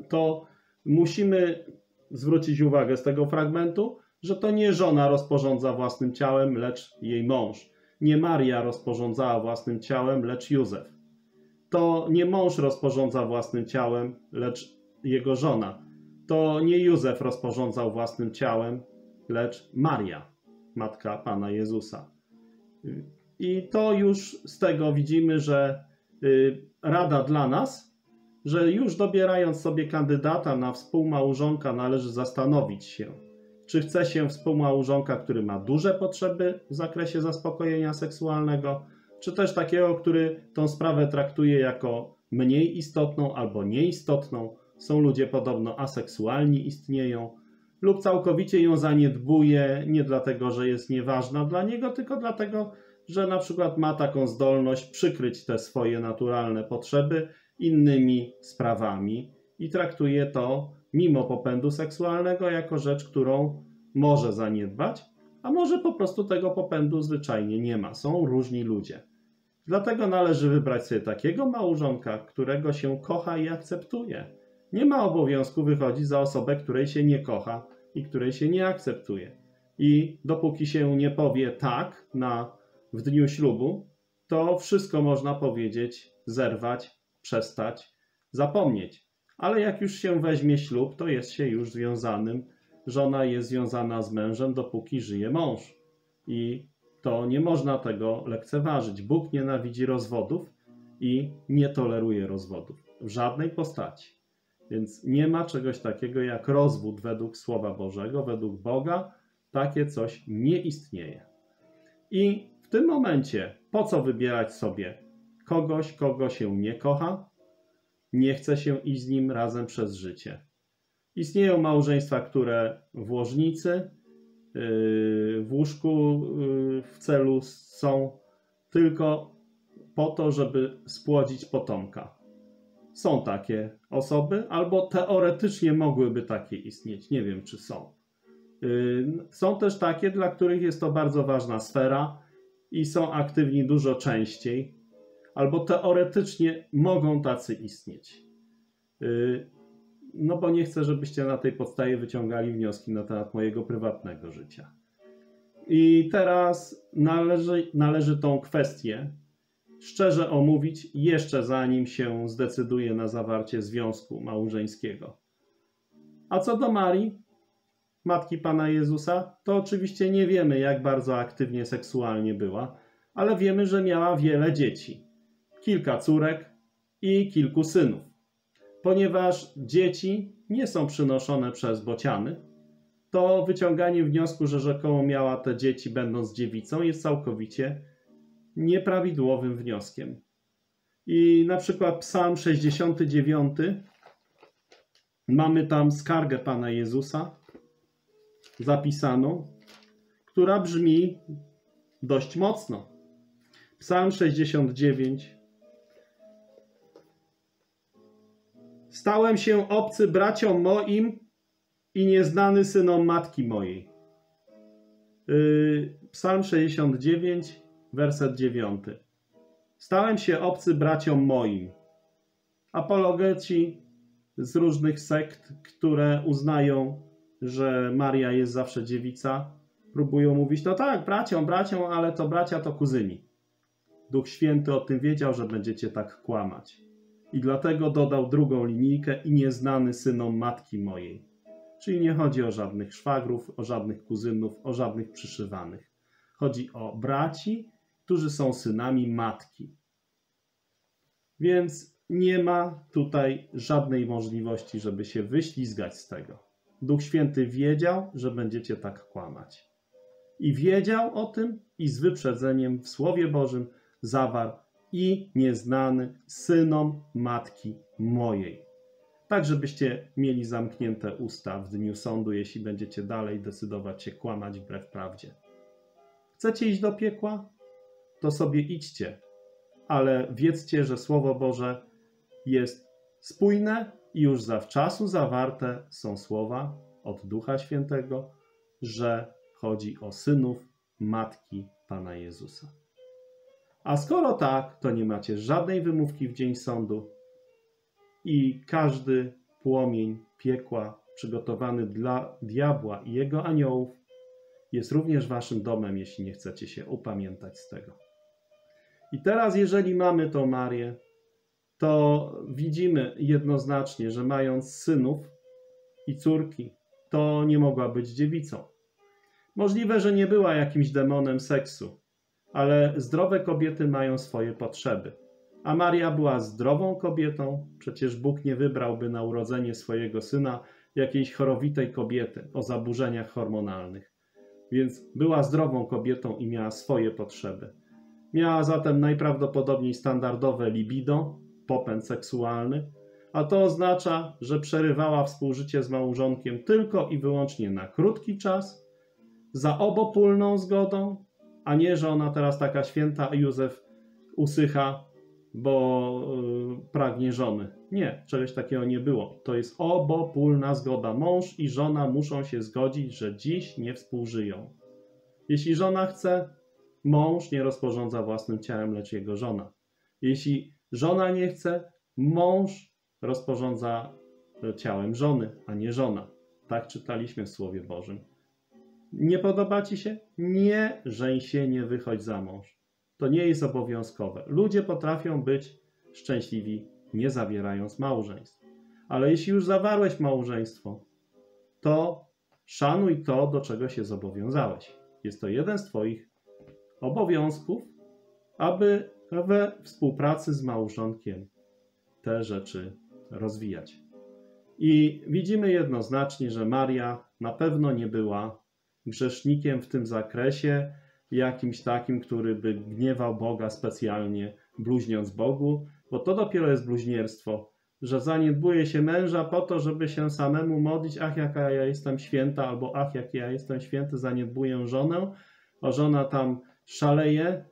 to musimy zwrócić uwagę z tego fragmentu, że to nie żona rozporządza własnym ciałem, lecz jej mąż. Nie Maria rozporządzała własnym ciałem, lecz Józef to nie mąż rozporządza własnym ciałem, lecz jego żona. To nie Józef rozporządzał własnym ciałem, lecz Maria, matka Pana Jezusa. I to już z tego widzimy, że y, rada dla nas, że już dobierając sobie kandydata na współmałżonka, należy zastanowić się, czy chce się współmałżonka, który ma duże potrzeby w zakresie zaspokojenia seksualnego, czy też takiego, który tą sprawę traktuje jako mniej istotną albo nieistotną. Są ludzie podobno aseksualni, istnieją, lub całkowicie ją zaniedbuje, nie dlatego, że jest nieważna dla niego, tylko dlatego, że na przykład ma taką zdolność przykryć te swoje naturalne potrzeby innymi sprawami i traktuje to mimo popędu seksualnego jako rzecz, którą może zaniedbać, a może po prostu tego popędu zwyczajnie nie ma. Są różni ludzie. Dlatego należy wybrać sobie takiego małżonka, którego się kocha i akceptuje. Nie ma obowiązku wychodzić za osobę, której się nie kocha i której się nie akceptuje. I dopóki się nie powie tak na, w dniu ślubu, to wszystko można powiedzieć, zerwać, przestać, zapomnieć. Ale jak już się weźmie ślub, to jest się już związanym. Żona jest związana z mężem, dopóki żyje mąż. I to nie można tego lekceważyć. Bóg nienawidzi rozwodów i nie toleruje rozwodów w żadnej postaci. Więc nie ma czegoś takiego jak rozwód według Słowa Bożego, według Boga. Takie coś nie istnieje. I w tym momencie, po co wybierać sobie kogoś, kogo się nie kocha, nie chce się iść z nim razem przez życie? Istnieją małżeństwa, które w łożnicy, yy, w łóżku yy, w celu są tylko po to, żeby spłodzić potomka. Są takie osoby, albo teoretycznie mogłyby takie istnieć. Nie wiem, czy są. Yy, są też takie, dla których jest to bardzo ważna sfera i są aktywni dużo częściej, albo teoretycznie mogą tacy istnieć. Yy, no bo nie chcę, żebyście na tej podstawie wyciągali wnioski na temat mojego prywatnego życia. I teraz należy, należy tą kwestię szczerze omówić jeszcze zanim się zdecyduje na zawarcie związku małżeńskiego. A co do Marii, matki Pana Jezusa, to oczywiście nie wiemy, jak bardzo aktywnie seksualnie była, ale wiemy, że miała wiele dzieci, kilka córek i kilku synów. Ponieważ dzieci nie są przynoszone przez bociany, to wyciąganie wniosku, że rzekomo miała te dzieci będąc dziewicą jest całkowicie nieprawidłowym wnioskiem. I na przykład Psalm 69 mamy tam skargę Pana Jezusa zapisaną, która brzmi dość mocno. Psalm 69 Stałem się obcy braciom moim i nieznany synom matki mojej. Yy, Psalm 69, werset 9. Stałem się obcy braciom moim. Apologeci z różnych sekt, które uznają, że Maria jest zawsze dziewica, próbują mówić, no tak, braciom, braciom, ale to bracia to kuzyni. Duch Święty o tym wiedział, że będziecie tak kłamać. I dlatego dodał drugą linijkę i nieznany synom matki mojej. Czyli nie chodzi o żadnych szwagrów, o żadnych kuzynów, o żadnych przyszywanych. Chodzi o braci, którzy są synami matki. Więc nie ma tutaj żadnej możliwości, żeby się wyślizgać z tego. Duch Święty wiedział, że będziecie tak kłamać. I wiedział o tym i z wyprzedzeniem w Słowie Bożym zawarł i nieznany synom matki mojej. Tak, żebyście mieli zamknięte usta w dniu sądu, jeśli będziecie dalej decydować się kłamać wbrew prawdzie. Chcecie iść do piekła? To sobie idźcie, ale wiedzcie, że Słowo Boże jest spójne i już zawczasu zawarte są słowa od Ducha Świętego, że chodzi o synów matki Pana Jezusa. A skoro tak, to nie macie żadnej wymówki w dzień sądu i każdy płomień piekła przygotowany dla diabła i jego aniołów jest również waszym domem, jeśli nie chcecie się upamiętać z tego. I teraz, jeżeli mamy tą Marię, to widzimy jednoznacznie, że mając synów i córki, to nie mogła być dziewicą. Możliwe, że nie była jakimś demonem seksu, ale zdrowe kobiety mają swoje potrzeby. A Maria była zdrową kobietą, przecież Bóg nie wybrałby na urodzenie swojego syna jakiejś chorowitej kobiety o zaburzeniach hormonalnych. Więc była zdrową kobietą i miała swoje potrzeby. Miała zatem najprawdopodobniej standardowe libido, popęd seksualny, a to oznacza, że przerywała współżycie z małżonkiem tylko i wyłącznie na krótki czas, za obopólną zgodą, a nie, że ona teraz taka święta, a Józef usycha, bo yy, pragnie żony. Nie, czegoś takiego nie było. To jest obopólna zgoda. Mąż i żona muszą się zgodzić, że dziś nie współżyją. Jeśli żona chce, mąż nie rozporządza własnym ciałem, lecz jego żona. Jeśli żona nie chce, mąż rozporządza ciałem żony, a nie żona. Tak czytaliśmy w Słowie Bożym. Nie podoba ci się? Nie żeń się, nie wychodź za mąż. To nie jest obowiązkowe. Ludzie potrafią być szczęśliwi, nie zawierając małżeństw. Ale jeśli już zawarłeś małżeństwo, to szanuj to, do czego się zobowiązałeś. Jest to jeden z Twoich obowiązków, aby we współpracy z małżonkiem te rzeczy rozwijać. I widzimy jednoznacznie, że Maria na pewno nie była grzesznikiem w tym zakresie, jakimś takim, który by gniewał Boga specjalnie, bluźniąc Bogu, bo to dopiero jest bluźnierstwo, że zaniedbuje się męża po to, żeby się samemu modlić, ach jaka ja jestem święta, albo ach jak ja jestem święty, zaniedbuję żonę, a żona tam szaleje,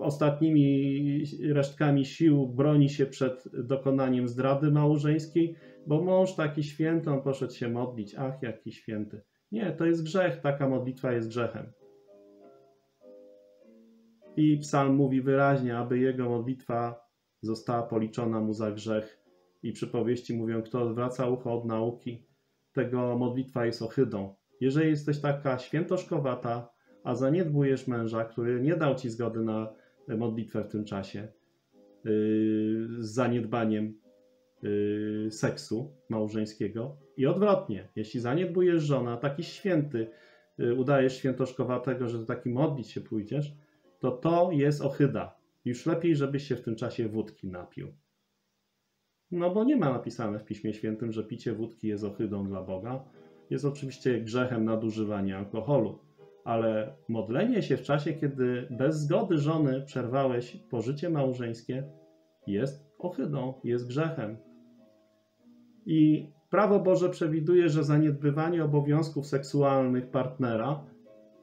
ostatnimi resztkami sił broni się przed dokonaniem zdrady małżeńskiej, bo mąż taki święty, on poszedł się modlić, ach jaki święty. Nie, to jest grzech, taka modlitwa jest grzechem. I psalm mówi wyraźnie, aby jego modlitwa została policzona mu za grzech. I przypowieści mówią, kto odwraca ucho od nauki, tego modlitwa jest ohydą. Jeżeli jesteś taka świętoszkowata, a zaniedbujesz męża, który nie dał ci zgody na modlitwę w tym czasie, yy, z zaniedbaniem yy, seksu małżeńskiego, i odwrotnie, jeśli zaniedbujesz żona, taki święty, udajesz świętoszkowatego, że do taki modlić się pójdziesz, to to jest ohyda. Już lepiej, żebyś się w tym czasie wódki napił. No bo nie ma napisane w Piśmie Świętym, że picie wódki jest ohydą dla Boga. Jest oczywiście grzechem nadużywania alkoholu, ale modlenie się w czasie, kiedy bez zgody żony przerwałeś pożycie małżeńskie, jest ohydą, jest grzechem. I prawo Boże przewiduje, że zaniedbywanie obowiązków seksualnych partnera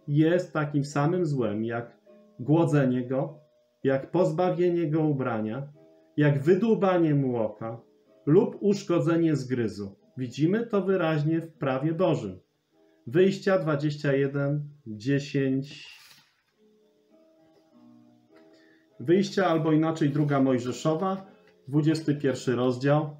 jest takim samym złem jak głodzenie go, jak pozbawienie go ubrania, jak wydłubanie mu oka lub uszkodzenie zgryzu. Widzimy to wyraźnie w prawie Bożym. Wyjścia 21, 10. Wyjścia albo inaczej druga Mojżeszowa, 21 rozdział.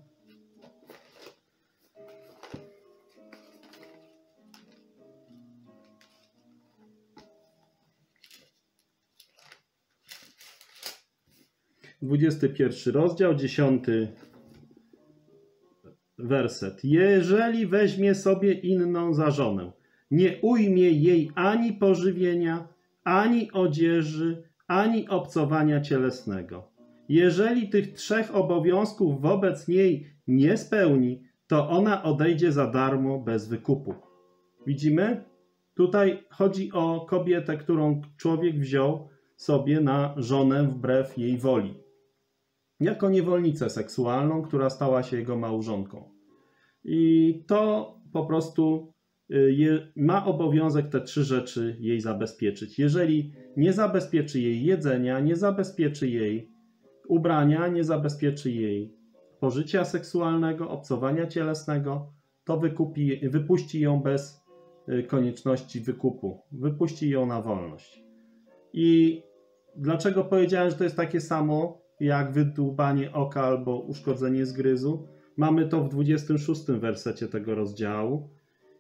Dwudziesty pierwszy rozdział, dziesiąty werset. Jeżeli weźmie sobie inną za żonę, nie ujmie jej ani pożywienia, ani odzieży, ani obcowania cielesnego. Jeżeli tych trzech obowiązków wobec niej nie spełni, to ona odejdzie za darmo bez wykupu. Widzimy? Tutaj chodzi o kobietę, którą człowiek wziął sobie na żonę wbrew jej woli. Jako niewolnicę seksualną, która stała się jego małżonką. I to po prostu je, ma obowiązek te trzy rzeczy jej zabezpieczyć. Jeżeli nie zabezpieczy jej jedzenia, nie zabezpieczy jej ubrania, nie zabezpieczy jej pożycia seksualnego, obcowania cielesnego, to wykupi, wypuści ją bez y, konieczności wykupu. Wypuści ją na wolność. I dlaczego powiedziałem, że to jest takie samo jak wydłubanie oka albo uszkodzenie zgryzu? Mamy to w 26 wersecie tego rozdziału.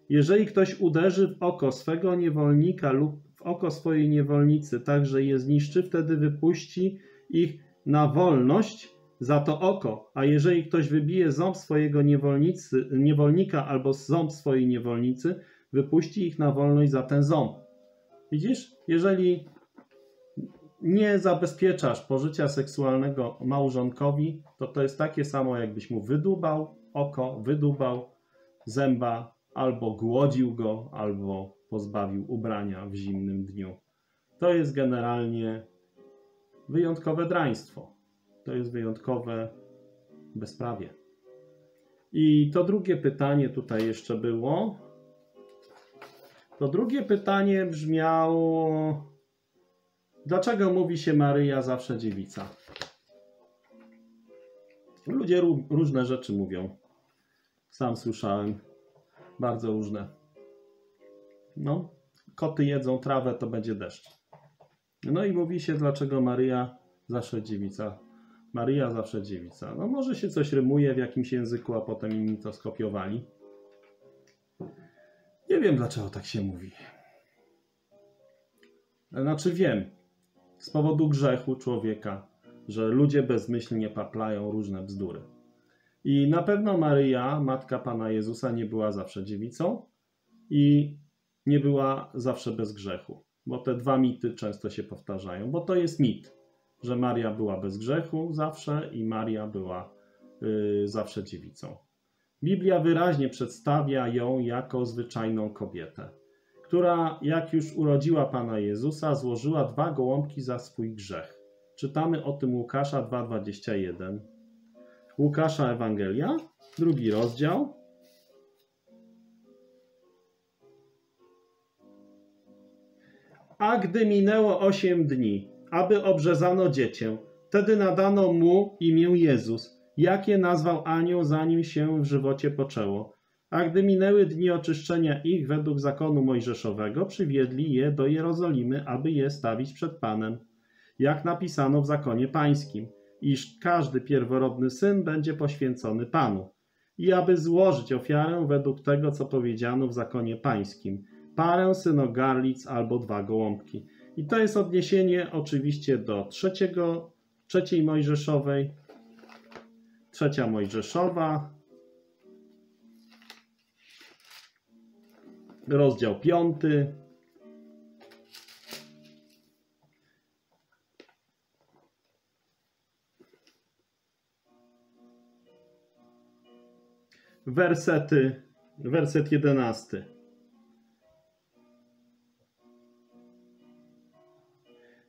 Jeżeli ktoś uderzy w oko swego niewolnika lub w oko swojej niewolnicy, tak że je zniszczy, wtedy wypuści ich na wolność za to oko. A jeżeli ktoś wybije ząb swojego niewolnicy, niewolnika albo ząb swojej niewolnicy, wypuści ich na wolność za ten ząb. Widzisz? Jeżeli nie zabezpieczasz pożycia seksualnego małżonkowi, to to jest takie samo, jakbyś mu wydubał oko, wydubał zęba, albo głodził go, albo pozbawił ubrania w zimnym dniu. To jest generalnie wyjątkowe draństwo. To jest wyjątkowe bezprawie. I to drugie pytanie tutaj jeszcze było. To drugie pytanie brzmiało: Dlaczego mówi się Maryja zawsze dziewica? Ludzie różne rzeczy mówią. Sam słyszałem. Bardzo różne. No, koty jedzą trawę, to będzie deszcz. No i mówi się, dlaczego Maryja zawsze dziewica. Maryja zawsze dziewica. No może się coś rymuje w jakimś języku, a potem inni to skopiowali. Nie wiem, dlaczego tak się mówi. Znaczy wiem, z powodu grzechu człowieka, że ludzie bezmyślnie paplają różne bzdury. I na pewno Maryja, matka Pana Jezusa, nie była zawsze dziewicą i nie była zawsze bez grzechu, bo te dwa mity często się powtarzają, bo to jest mit, że Maria była bez grzechu zawsze i Maria była y, zawsze dziewicą. Biblia wyraźnie przedstawia ją jako zwyczajną kobietę, która jak już urodziła Pana Jezusa, złożyła dwa gołąbki za swój grzech. Czytamy o tym Łukasza 2,21. Łukasza Ewangelia, drugi rozdział. A gdy minęło osiem dni, aby obrzezano dziecię, wtedy nadano mu imię Jezus, jakie nazwał anioł, zanim się w żywocie poczęło. A gdy minęły dni oczyszczenia ich według zakonu mojżeszowego, przywiedli je do Jerozolimy, aby je stawić przed Panem, jak napisano w zakonie pańskim, iż każdy pierworodny syn będzie poświęcony Panu, i aby złożyć ofiarę według tego, co powiedziano w zakonie pańskim, parę synogarlic albo dwa gołąbki. I to jest odniesienie oczywiście do trzeciego, trzeciej Mojżeszowej, trzecia Mojżeszowa, rozdział piąty. Wersety, werset jedenasty.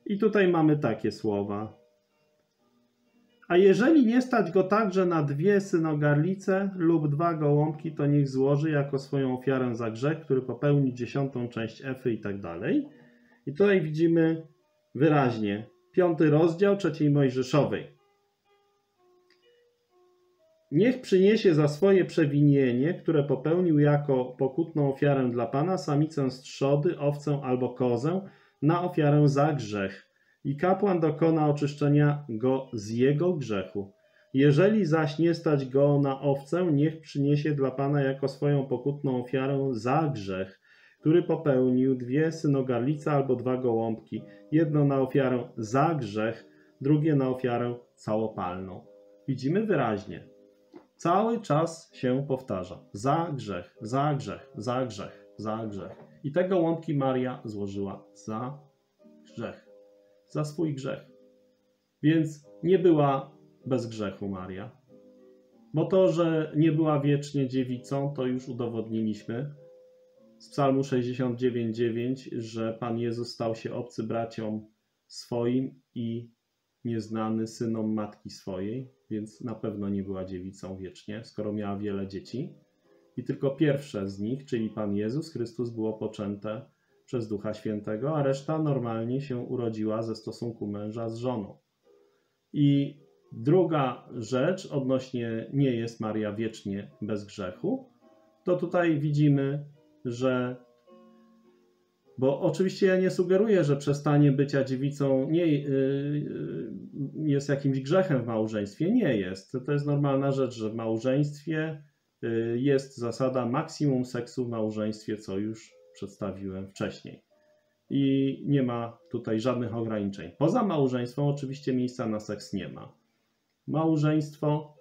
I tutaj mamy takie słowa. A jeżeli nie stać go także na dwie synogarlice lub dwa gołąbki, to niech złoży jako swoją ofiarę za grzech, który popełni dziesiątą część Efy i tak dalej. I tutaj widzimy wyraźnie piąty rozdział trzeciej Mojżeszowej. Niech przyniesie za swoje przewinienie, które popełnił jako pokutną ofiarę dla Pana, samicę z trzody, owcę albo kozę, na ofiarę za grzech i kapłan dokona oczyszczenia go z jego grzechu. Jeżeli zaś nie stać go na owcę, niech przyniesie dla Pana jako swoją pokutną ofiarę za grzech, który popełnił dwie synogarlice albo dwa gołąbki, jedno na ofiarę za grzech, drugie na ofiarę całopalną. Widzimy wyraźnie. Cały czas się powtarza. Za grzech, za grzech, za grzech, za grzech. I te gołąbki Maria złożyła za grzech, za swój grzech. Więc nie była bez grzechu Maria. Bo to, że nie była wiecznie dziewicą, to już udowodniliśmy z Psalmu 69:9, że Pan Jezus stał się obcy braciom swoim i nieznany synom matki swojej, więc na pewno nie była dziewicą wiecznie, skoro miała wiele dzieci. I tylko pierwsze z nich, czyli Pan Jezus Chrystus, było poczęte przez Ducha Świętego, a reszta normalnie się urodziła ze stosunku męża z żoną. I druga rzecz odnośnie nie jest Maria wiecznie bez grzechu, to tutaj widzimy, że bo oczywiście ja nie sugeruję, że przestanie bycia dziewicą nie jest jakimś grzechem w małżeństwie. Nie jest. To jest normalna rzecz, że w małżeństwie jest zasada maksimum seksu w małżeństwie, co już przedstawiłem wcześniej. I nie ma tutaj żadnych ograniczeń. Poza małżeństwem oczywiście miejsca na seks nie ma. Małżeństwo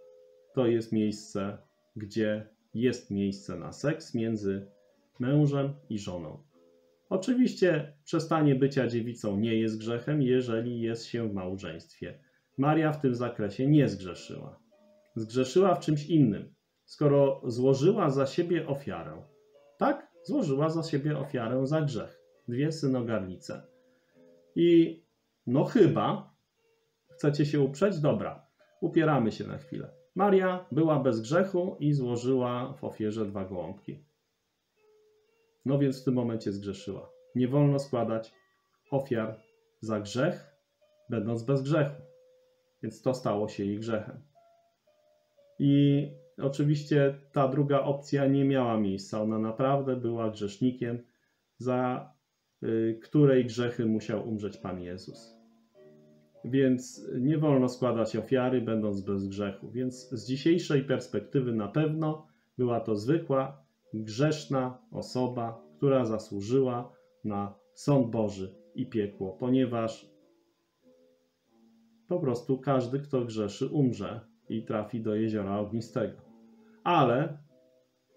to jest miejsce, gdzie jest miejsce na seks między mężem i żoną. Oczywiście przestanie bycia dziewicą nie jest grzechem, jeżeli jest się w małżeństwie. Maria w tym zakresie nie zgrzeszyła. Zgrzeszyła w czymś innym, skoro złożyła za siebie ofiarę. Tak, złożyła za siebie ofiarę za grzech. Dwie synogarlice. I no chyba, chcecie się uprzeć? Dobra, upieramy się na chwilę. Maria była bez grzechu i złożyła w ofierze dwa gołąbki. No więc w tym momencie zgrzeszyła. Nie wolno składać ofiar za grzech, będąc bez grzechu. Więc to stało się jej grzechem. I oczywiście ta druga opcja nie miała miejsca. Ona naprawdę była grzesznikiem, za y, której grzechy musiał umrzeć Pan Jezus. Więc nie wolno składać ofiary, będąc bez grzechu. Więc z dzisiejszej perspektywy na pewno była to zwykła, grzeszna osoba, która zasłużyła na sąd Boży i piekło, ponieważ po prostu każdy, kto grzeszy, umrze i trafi do jeziora ognistego. Ale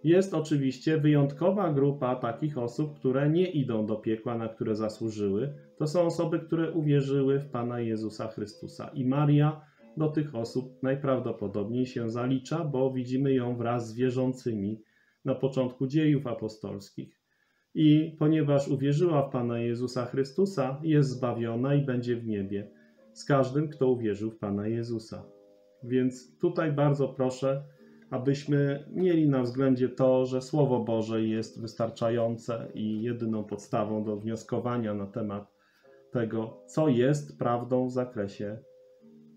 jest oczywiście wyjątkowa grupa takich osób, które nie idą do piekła, na które zasłużyły. To są osoby, które uwierzyły w Pana Jezusa Chrystusa. I Maria do tych osób najprawdopodobniej się zalicza, bo widzimy ją wraz z wierzącymi na początku dziejów apostolskich. I ponieważ uwierzyła w Pana Jezusa Chrystusa, jest zbawiona i będzie w niebie z każdym, kto uwierzył w Pana Jezusa. Więc tutaj bardzo proszę, abyśmy mieli na względzie to, że Słowo Boże jest wystarczające i jedyną podstawą do wnioskowania na temat tego, co jest prawdą w zakresie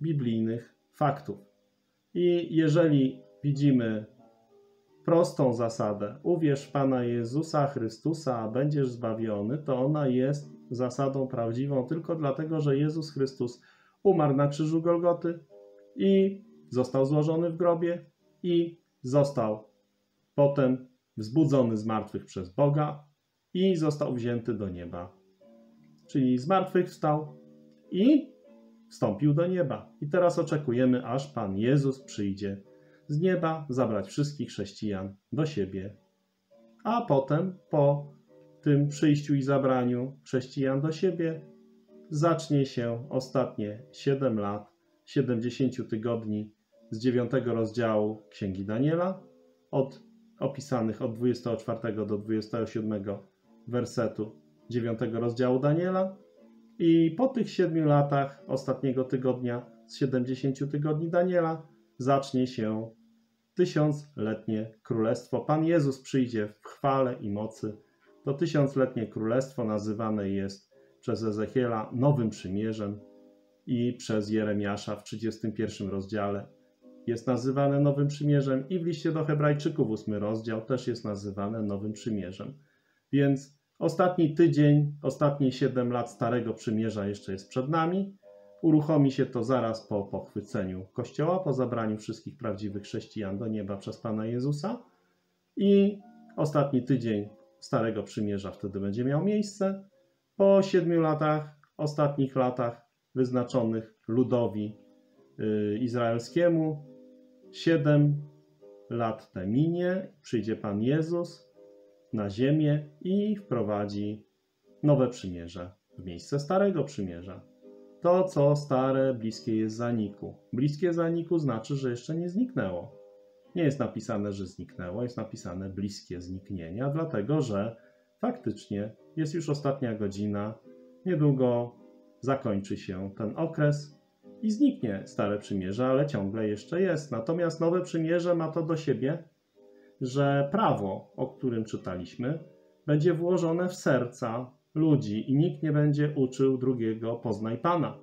biblijnych faktów. I jeżeli widzimy prostą zasadę, uwierz Pana Jezusa Chrystusa, a będziesz zbawiony, to ona jest zasadą prawdziwą tylko dlatego, że Jezus Chrystus umarł na krzyżu Golgoty i został złożony w grobie i został potem wzbudzony z martwych przez Boga i został wzięty do nieba. Czyli z martwych wstał i wstąpił do nieba. I teraz oczekujemy, aż Pan Jezus przyjdzie z nieba zabrać wszystkich chrześcijan do siebie. A potem, po tym przyjściu i zabraniu chrześcijan do siebie, zacznie się ostatnie 7 lat, 70 tygodni z 9 rozdziału Księgi Daniela, od opisanych od 24 do 27 wersetu 9 rozdziału Daniela. I po tych 7 latach ostatniego tygodnia z 70 tygodni Daniela zacznie się tysiącletnie królestwo. Pan Jezus przyjdzie w chwale i mocy. To tysiącletnie królestwo nazywane jest przez Ezechiela Nowym Przymierzem i przez Jeremiasza w 31 rozdziale jest nazywane Nowym Przymierzem i w liście do Hebrajczyków, 8 rozdział, też jest nazywane Nowym Przymierzem. Więc ostatni tydzień, ostatnie 7 lat Starego Przymierza jeszcze jest przed nami. Uruchomi się to zaraz po pochwyceniu Kościoła, po zabraniu wszystkich prawdziwych chrześcijan do nieba przez Pana Jezusa. I ostatni tydzień Starego Przymierza wtedy będzie miał miejsce. Po siedmiu latach, ostatnich latach wyznaczonych ludowi y, izraelskiemu, siedem lat te minie, przyjdzie Pan Jezus na ziemię i wprowadzi nowe przymierze w miejsce Starego Przymierza. To, co stare, bliskie jest zaniku. Bliskie zaniku znaczy, że jeszcze nie zniknęło. Nie jest napisane, że zniknęło, jest napisane bliskie zniknienia, dlatego że faktycznie jest już ostatnia godzina, niedługo zakończy się ten okres i zniknie Stare Przymierze, ale ciągle jeszcze jest. Natomiast Nowe Przymierze ma to do siebie, że prawo, o którym czytaliśmy, będzie włożone w serca ludzi i nikt nie będzie uczył drugiego poznaj Pana,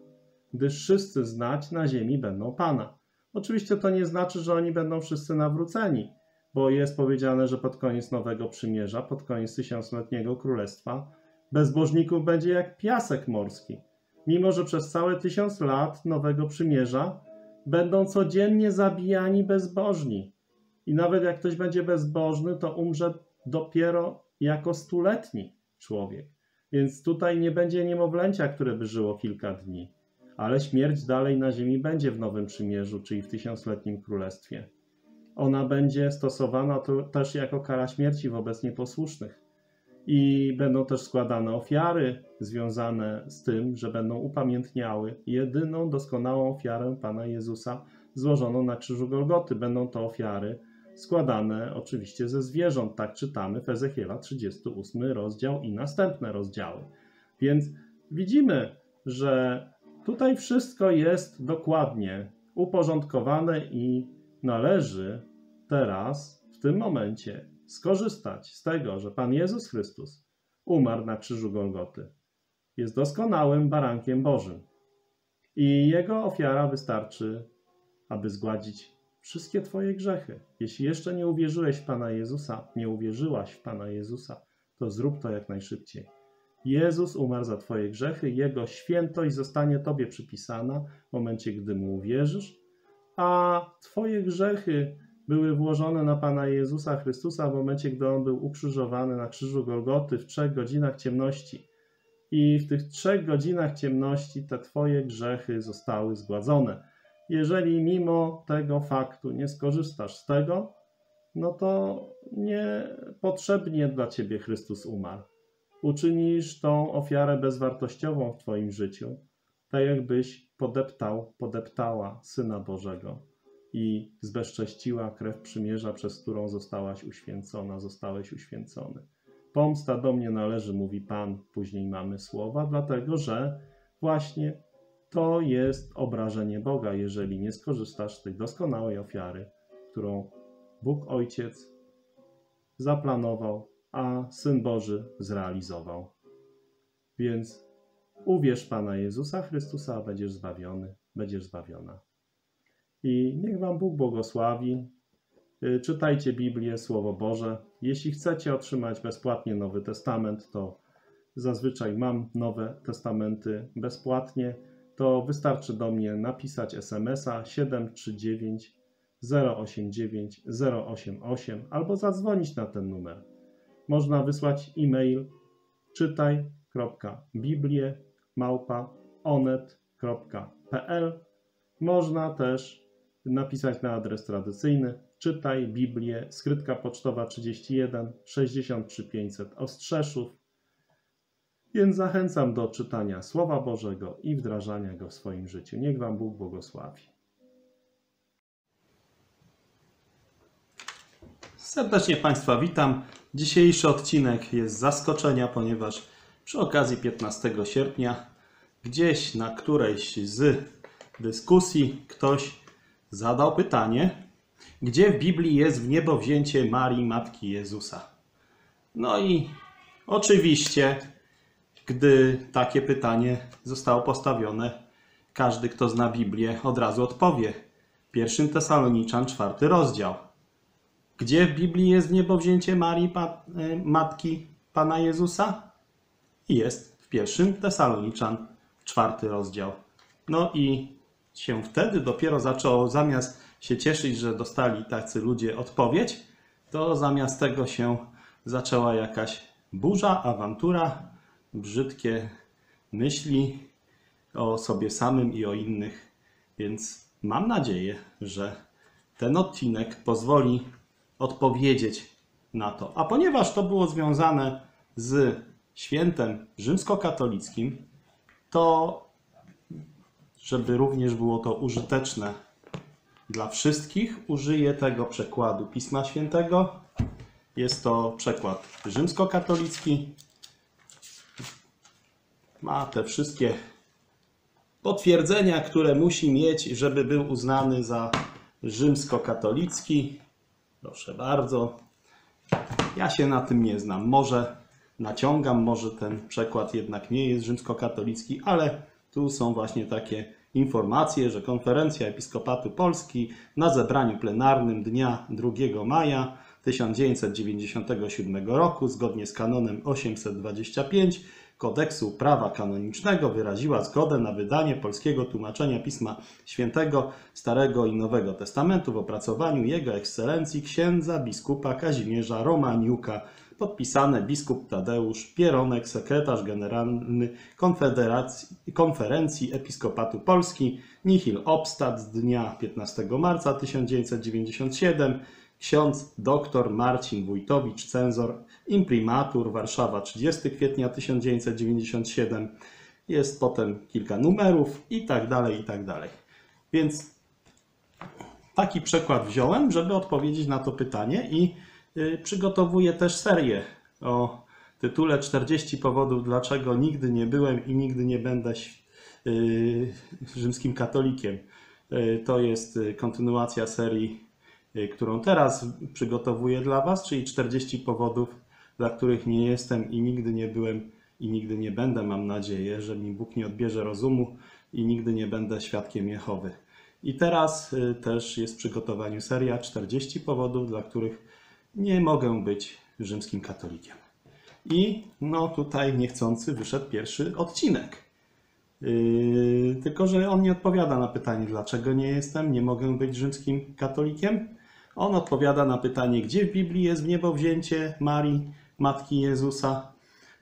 gdyż wszyscy znać na ziemi będą Pana. Oczywiście to nie znaczy, że oni będą wszyscy nawróceni, bo jest powiedziane, że pod koniec Nowego Przymierza, pod koniec tysiącletniego królestwa, bezbożników będzie jak piasek morski. Mimo, że przez całe tysiąc lat Nowego Przymierza będą codziennie zabijani bezbożni. I nawet jak ktoś będzie bezbożny, to umrze dopiero jako stuletni człowiek. Więc tutaj nie będzie niemowlęcia, które by żyło kilka dni, ale śmierć dalej na ziemi będzie w Nowym Przymierzu, czyli w tysiącletnim królestwie. Ona będzie stosowana też jako kara śmierci wobec nieposłusznych. I będą też składane ofiary związane z tym, że będą upamiętniały jedyną doskonałą ofiarę Pana Jezusa złożoną na krzyżu Golgoty. Będą to ofiary składane oczywiście ze zwierząt. Tak czytamy w Ezechiela 38 rozdział i następne rozdziały. Więc widzimy, że tutaj wszystko jest dokładnie uporządkowane i należy teraz, w tym momencie, skorzystać z tego, że Pan Jezus Chrystus umarł na krzyżu Golgoty. Jest doskonałym barankiem Bożym. I Jego ofiara wystarczy, aby zgładzić wszystkie Twoje grzechy. Jeśli jeszcze nie uwierzyłeś w Pana Jezusa, nie uwierzyłaś w Pana Jezusa, to zrób to jak najszybciej. Jezus umarł za Twoje grzechy, Jego świętość zostanie Tobie przypisana w momencie, gdy Mu uwierzysz, a Twoje grzechy były włożone na Pana Jezusa Chrystusa w momencie, gdy On był ukrzyżowany na krzyżu Golgoty w trzech godzinach ciemności. i w tych trzech godzinach ciemności te Twoje grzechy zostały zgładzone. Jeżeli mimo tego faktu nie skorzystasz z tego, no to niepotrzebnie dla Ciebie Chrystus umarł. Uczynisz tą ofiarę bezwartościową w Twoim życiu, tak jakbyś podeptał, podeptała Syna Bożego i zbezcześciła krew przymierza, przez którą zostałaś uświęcona, zostałeś uświęcony. Pomsta do mnie należy, mówi Pan, później mamy słowa, dlatego że właśnie to jest obrażenie Boga, jeżeli nie skorzystasz z tej doskonałej ofiary, którą Bóg Ojciec zaplanował, a Syn Boży zrealizował. Więc uwierz Pana Jezusa Chrystusa, a będziesz zbawiony, będziesz zbawiona. I niech Wam Bóg błogosławi. Y, Czytajcie Biblię, Słowo Boże. Jeśli chcecie otrzymać bezpłatnie Nowy Testament, to zazwyczaj mam Nowe Testamenty bezpłatnie, to wystarczy do mnie napisać SMS-a 739 089 088 albo zadzwonić na ten numer. Można wysłać e-mail czytaj.biblię małpa onet.pl Można też napisać na adres tradycyjny czytaj Biblię, skrytka pocztowa 31 63 500 Ostrzeszów. Więc zachęcam do czytania Słowa Bożego i wdrażania go w swoim życiu. Niech Wam Bóg błogosławi. Serdecznie Państwa witam. Dzisiejszy odcinek jest zaskoczenia, ponieważ przy okazji 15 sierpnia gdzieś na którejś z dyskusji ktoś zadał pytanie, gdzie w Biblii jest w niebo wzięcie Marii, Matki Jezusa. No i oczywiście, gdy takie pytanie zostało postawione, każdy, kto zna Biblię, od razu odpowie. Pierwszym Tesaloniczan, czwarty rozdział. Gdzie w Biblii jest w niebo wzięcie Marii, y, Matki Pana Jezusa? Jest w pierwszym Tesaloniczan, czwarty rozdział. No i się wtedy dopiero zaczęło, zamiast się cieszyć, że dostali tacy ludzie odpowiedź, to zamiast tego się zaczęła jakaś burza, awantura, brzydkie myśli o sobie samym i o innych. Więc mam nadzieję, że ten odcinek pozwoli odpowiedzieć na to. A ponieważ to było związane z świętem rzymskokatolickim, to żeby również było to użyteczne dla wszystkich, użyję tego przekładu Pisma Świętego. Jest to przekład rzymskokatolicki. Ma te wszystkie potwierdzenia, które musi mieć, żeby był uznany za rzymskokatolicki. Proszę bardzo. Ja się na tym nie znam. Może naciągam, może ten przekład jednak nie jest rzymskokatolicki, ale tu są właśnie takie informacje, że Konferencja Episkopatu Polski na zebraniu plenarnym dnia 2 maja 1997 roku, zgodnie z kanonem 825 Kodeksu Prawa Kanonicznego, wyraziła zgodę na wydanie polskiego tłumaczenia Pisma Świętego Starego i Nowego Testamentu w opracowaniu Jego Ekscelencji księdza biskupa Kazimierza Romaniuka podpisane biskup Tadeusz Pieronek, sekretarz generalny Konfederacji, Konferencji Episkopatu Polski, Nihil Obstat z dnia 15 marca 1997, ksiądz dr Marcin Wójtowicz, cenzor, imprimatur, Warszawa 30 kwietnia 1997. Jest potem kilka numerów i tak dalej, i tak dalej. Więc taki przykład wziąłem, żeby odpowiedzieć na to pytanie i przygotowuję też serię o tytule 40 powodów, dlaczego nigdy nie byłem i nigdy nie będę y, rzymskim katolikiem. Y, to jest kontynuacja serii, którą teraz przygotowuję dla Was, czyli 40 powodów, dla których nie jestem i nigdy nie byłem i nigdy nie będę, mam nadzieję, że mi Bóg nie odbierze rozumu i nigdy nie będę świadkiem Jehowy. I teraz też jest w przygotowaniu seria 40 powodów, dla których nie mogę być rzymskim katolikiem. I no tutaj niechcący wyszedł pierwszy odcinek. Yy, tylko, że on nie odpowiada na pytanie, dlaczego nie jestem, nie mogę być rzymskim katolikiem. On odpowiada na pytanie, gdzie w Biblii jest w niebo wzięcie Marii, Matki Jezusa.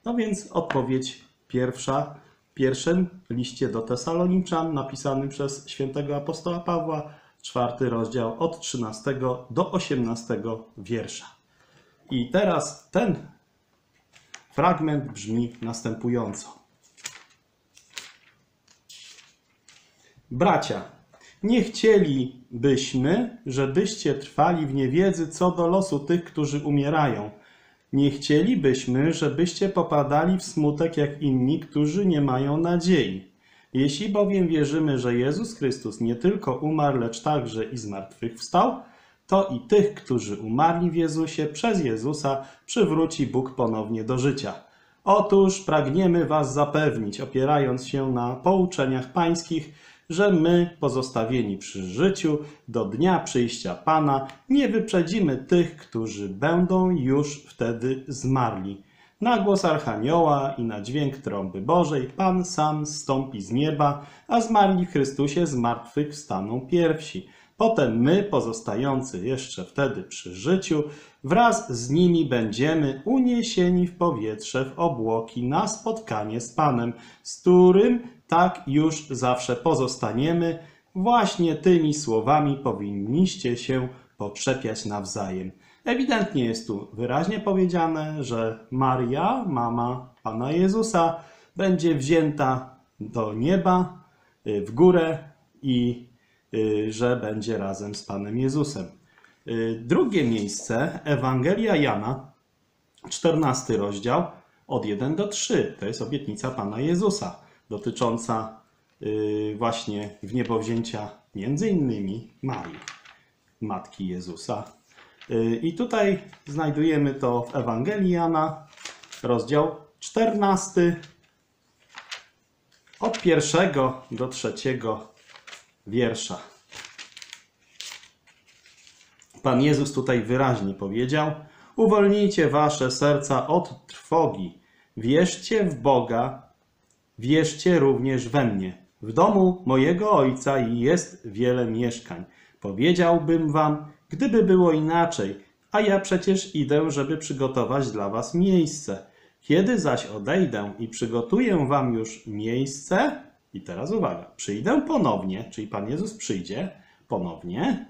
No więc odpowiedź pierwsza, pierwszym liście do Tesaloniczan, napisanym przez świętego apostoła Pawła, czwarty rozdział od 13 do 18 wiersza. I teraz ten fragment brzmi następująco. Bracia, nie chcielibyśmy, żebyście trwali w niewiedzy co do losu tych, którzy umierają. Nie chcielibyśmy, żebyście popadali w smutek jak inni, którzy nie mają nadziei. Jeśli bowiem wierzymy, że Jezus Chrystus nie tylko umarł, lecz także i zmartwychwstał, to i tych, którzy umarli w Jezusie, przez Jezusa przywróci Bóg ponownie do życia. Otóż pragniemy Was zapewnić, opierając się na pouczeniach pańskich, że my, pozostawieni przy życiu do dnia przyjścia Pana, nie wyprzedzimy tych, którzy będą już wtedy zmarli. Na głos Archanioła i na dźwięk trąby Bożej Pan sam zstąpi z nieba, a zmarli w Chrystusie z martwych wstaną pierwsi. Potem my, pozostający jeszcze wtedy przy życiu, wraz z nimi będziemy uniesieni w powietrze w obłoki na spotkanie z Panem, z którym tak już zawsze pozostaniemy. Właśnie tymi słowami powinniście się pokrzepiać nawzajem. Ewidentnie jest tu wyraźnie powiedziane, że Maria, mama Pana Jezusa, będzie wzięta do nieba, y, w górę i y, że będzie razem z Panem Jezusem. Y, Drugie miejsce, Ewangelia Jana, 14 rozdział, od 1 do 3. To jest obietnica Pana Jezusa, dotycząca właśnie wniebowzięcia między innymi Marii, Matki Jezusa. I tutaj znajdujemy to w Ewangelii Jana, rozdział 14, od pierwszego do trzeciego wiersza. Pan Jezus tutaj wyraźnie powiedział: Uwolnijcie wasze serca od trwogi. Wierzcie w Boga, wierzcie również we mnie. W domu mojego ojca jest wiele mieszkań. Powiedziałbym wam, gdyby było inaczej, a ja przecież idę, żeby przygotować dla was miejsce. Kiedy zaś odejdę i przygotuję wam już miejsce, i teraz uwaga, przyjdę ponownie, czyli Pan Jezus przyjdzie ponownie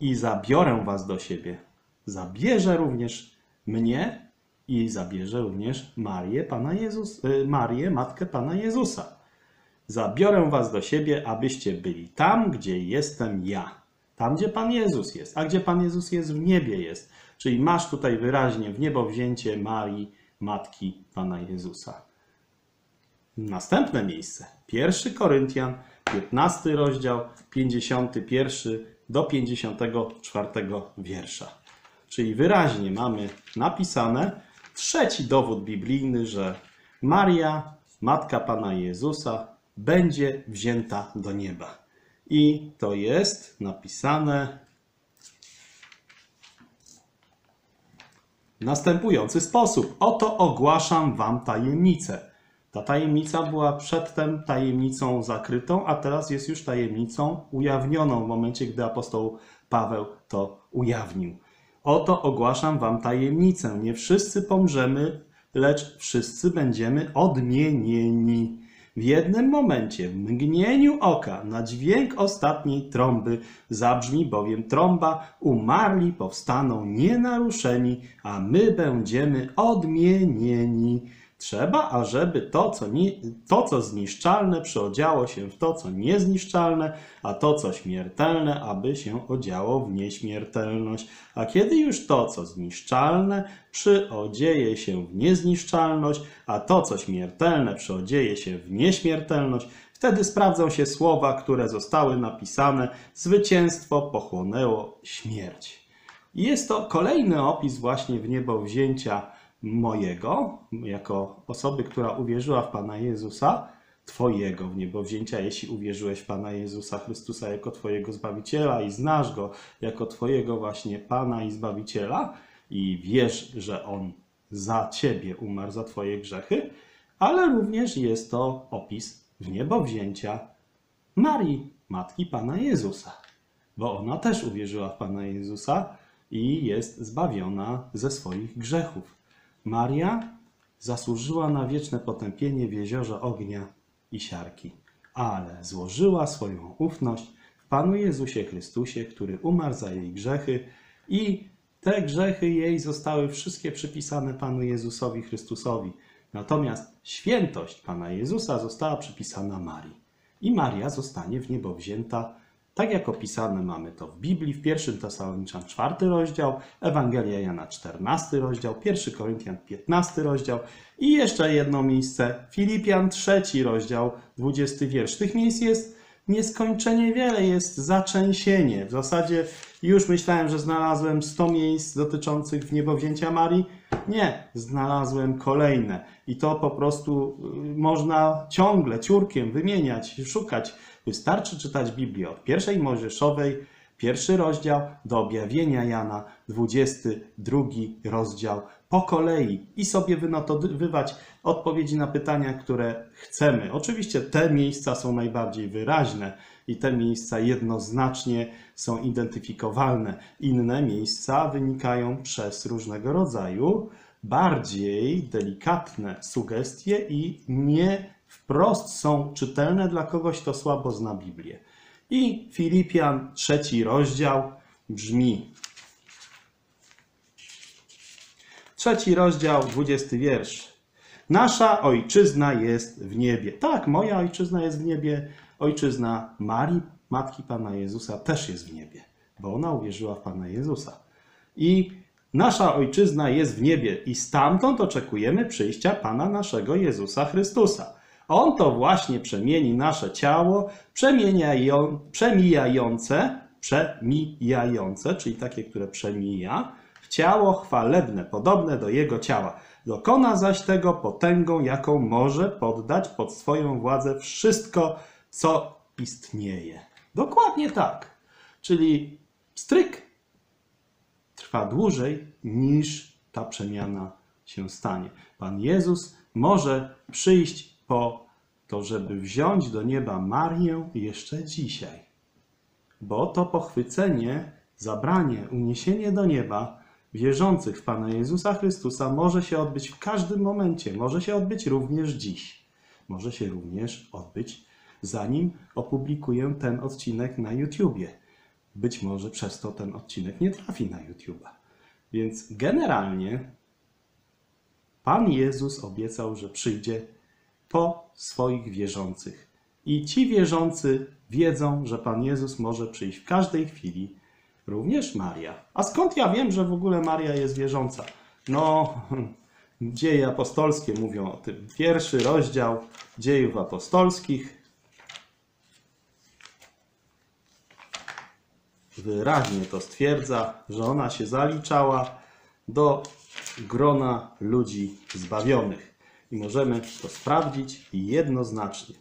i zabiorę was do siebie. Zabierze również mnie i zabierze również Marię, Pana Jezus, y, Marię, Matkę Pana Jezusa. Zabiorę was do siebie, abyście byli tam, gdzie jestem ja. Tam, gdzie Pan Jezus jest. A gdzie Pan Jezus jest, w niebie jest. Czyli masz tutaj wyraźnie w niebo wzięcie Marii, Matki Pana Jezusa. Następne miejsce. 1 Koryntian, 15 rozdział, 51 do 54 wiersza. Czyli wyraźnie mamy napisane trzeci dowód biblijny, że Maria, matka Pana Jezusa, będzie wzięta do nieba. I to jest napisane w następujący sposób. Oto ogłaszam wam tajemnicę. Ta tajemnica była przedtem tajemnicą zakrytą, a teraz jest już tajemnicą ujawnioną w momencie, gdy apostoł Paweł to ujawnił. Oto ogłaszam wam tajemnicę. Nie wszyscy pomrzemy, lecz wszyscy będziemy odmienieni. W jednym momencie, w mgnieniu oka, na dźwięk ostatniej trąby, zabrzmi bowiem trąba, umarli powstaną nienaruszeni, a my będziemy odmienieni. Trzeba, ażeby to co, to, co zniszczalne, przeodziało się w to, co niezniszczalne, a to, co śmiertelne, aby się odziało w nieśmiertelność. A kiedy już to, co zniszczalne, przyodzieje się w niezniszczalność, a to, co śmiertelne, przyodzieje się w nieśmiertelność, wtedy sprawdzą się słowa, które zostały napisane: Zwycięstwo pochłonęło śmierć. Jest to kolejny opis właśnie w niebo wzięcia mojego, jako osoby, która uwierzyła w Pana Jezusa, Twojego w niebo wzięcia, jeśli uwierzyłeś w Pana Jezusa Chrystusa jako Twojego Zbawiciela i znasz Go jako Twojego właśnie Pana i Zbawiciela i wiesz, że On za Ciebie umarł za Twoje grzechy, ale również jest to opis w niebo wzięcia Marii, Matki Pana Jezusa, bo ona też uwierzyła w Pana Jezusa i jest zbawiona ze swoich grzechów. Maria zasłużyła na wieczne potępienie w jeziorze ognia i siarki, ale złożyła swoją ufność w Panu Jezusie Chrystusie, który umarł za jej grzechy i te grzechy jej zostały wszystkie przypisane Panu Jezusowi Chrystusowi. Natomiast świętość Pana Jezusa została przypisana Marii. I Maria zostanie w niebo wzięta, tak jak opisane mamy to w Biblii, w 1 Tesaloniczan 4 rozdział, Ewangelia Jana 14 rozdział, 1 Koryntian 15 rozdział i jeszcze jedno miejsce, Filipian 3 rozdział, 20 wiersz. Tych miejsc jest nieskończenie wiele, jest zaczęsienie. W zasadzie już myślałem, że znalazłem 100 miejsc dotyczących wniebowzięcia Marii. Nie, znalazłem kolejne. I to po prostu y, można ciągle, ciurkiem wymieniać, szukać. Wystarczy czytać Biblię od pierwszej Mojżeszowej, pierwszy rozdział, do objawienia Jana, 22 rozdział, po kolei i sobie wynotowywać odpowiedzi na pytania, które chcemy. Oczywiście te miejsca są najbardziej wyraźne i te miejsca jednoznacznie są identyfikowalne. Inne miejsca wynikają przez różnego rodzaju bardziej delikatne sugestie i nie wprost są czytelne dla kogoś, kto słabo zna Biblię. I Filipian, trzeci rozdział brzmi. Trzeci rozdział, dwudziesty wiersz. Nasza ojczyzna jest w niebie. Tak, moja ojczyzna jest w niebie. Ojczyzna Marii, matki Pana Jezusa, też jest w niebie, bo ona uwierzyła w Pana Jezusa. I nasza ojczyzna jest w niebie, i stamtąd oczekujemy przyjścia Pana naszego Jezusa Chrystusa. On to właśnie przemieni nasze ciało, przemijające, przemijające, czyli takie, które przemija, w ciało chwalebne, podobne do Jego ciała. Dokona zaś tego potęgą, jaką może poddać pod swoją władzę wszystko, co istnieje. Dokładnie tak. Czyli stryk trwa dłużej niż ta przemiana się stanie. Pan Jezus może przyjść po to, żeby wziąć do nieba Marię jeszcze dzisiaj. Bo to pochwycenie, zabranie, uniesienie do nieba wierzących w Pana Jezusa Chrystusa może się odbyć w każdym momencie, może się odbyć również dziś. Może się również odbyć, zanim opublikuję ten odcinek na YouTubie. Być może przez to ten odcinek nie trafi na YouTube'a. Więc generalnie Pan Jezus obiecał, że przyjdzie po swoich wierzących. I ci wierzący wiedzą, że Pan Jezus może przyjść w każdej chwili, również Maria. A skąd ja wiem, że w ogóle Maria jest wierząca? No, dzieje apostolskie mówią o tym. Pierwszy rozdział dziejów apostolskich. Wyraźnie to stwierdza, że ona się zaliczała do grona ludzi zbawionych. I możemy to sprawdzić jednoznacznie.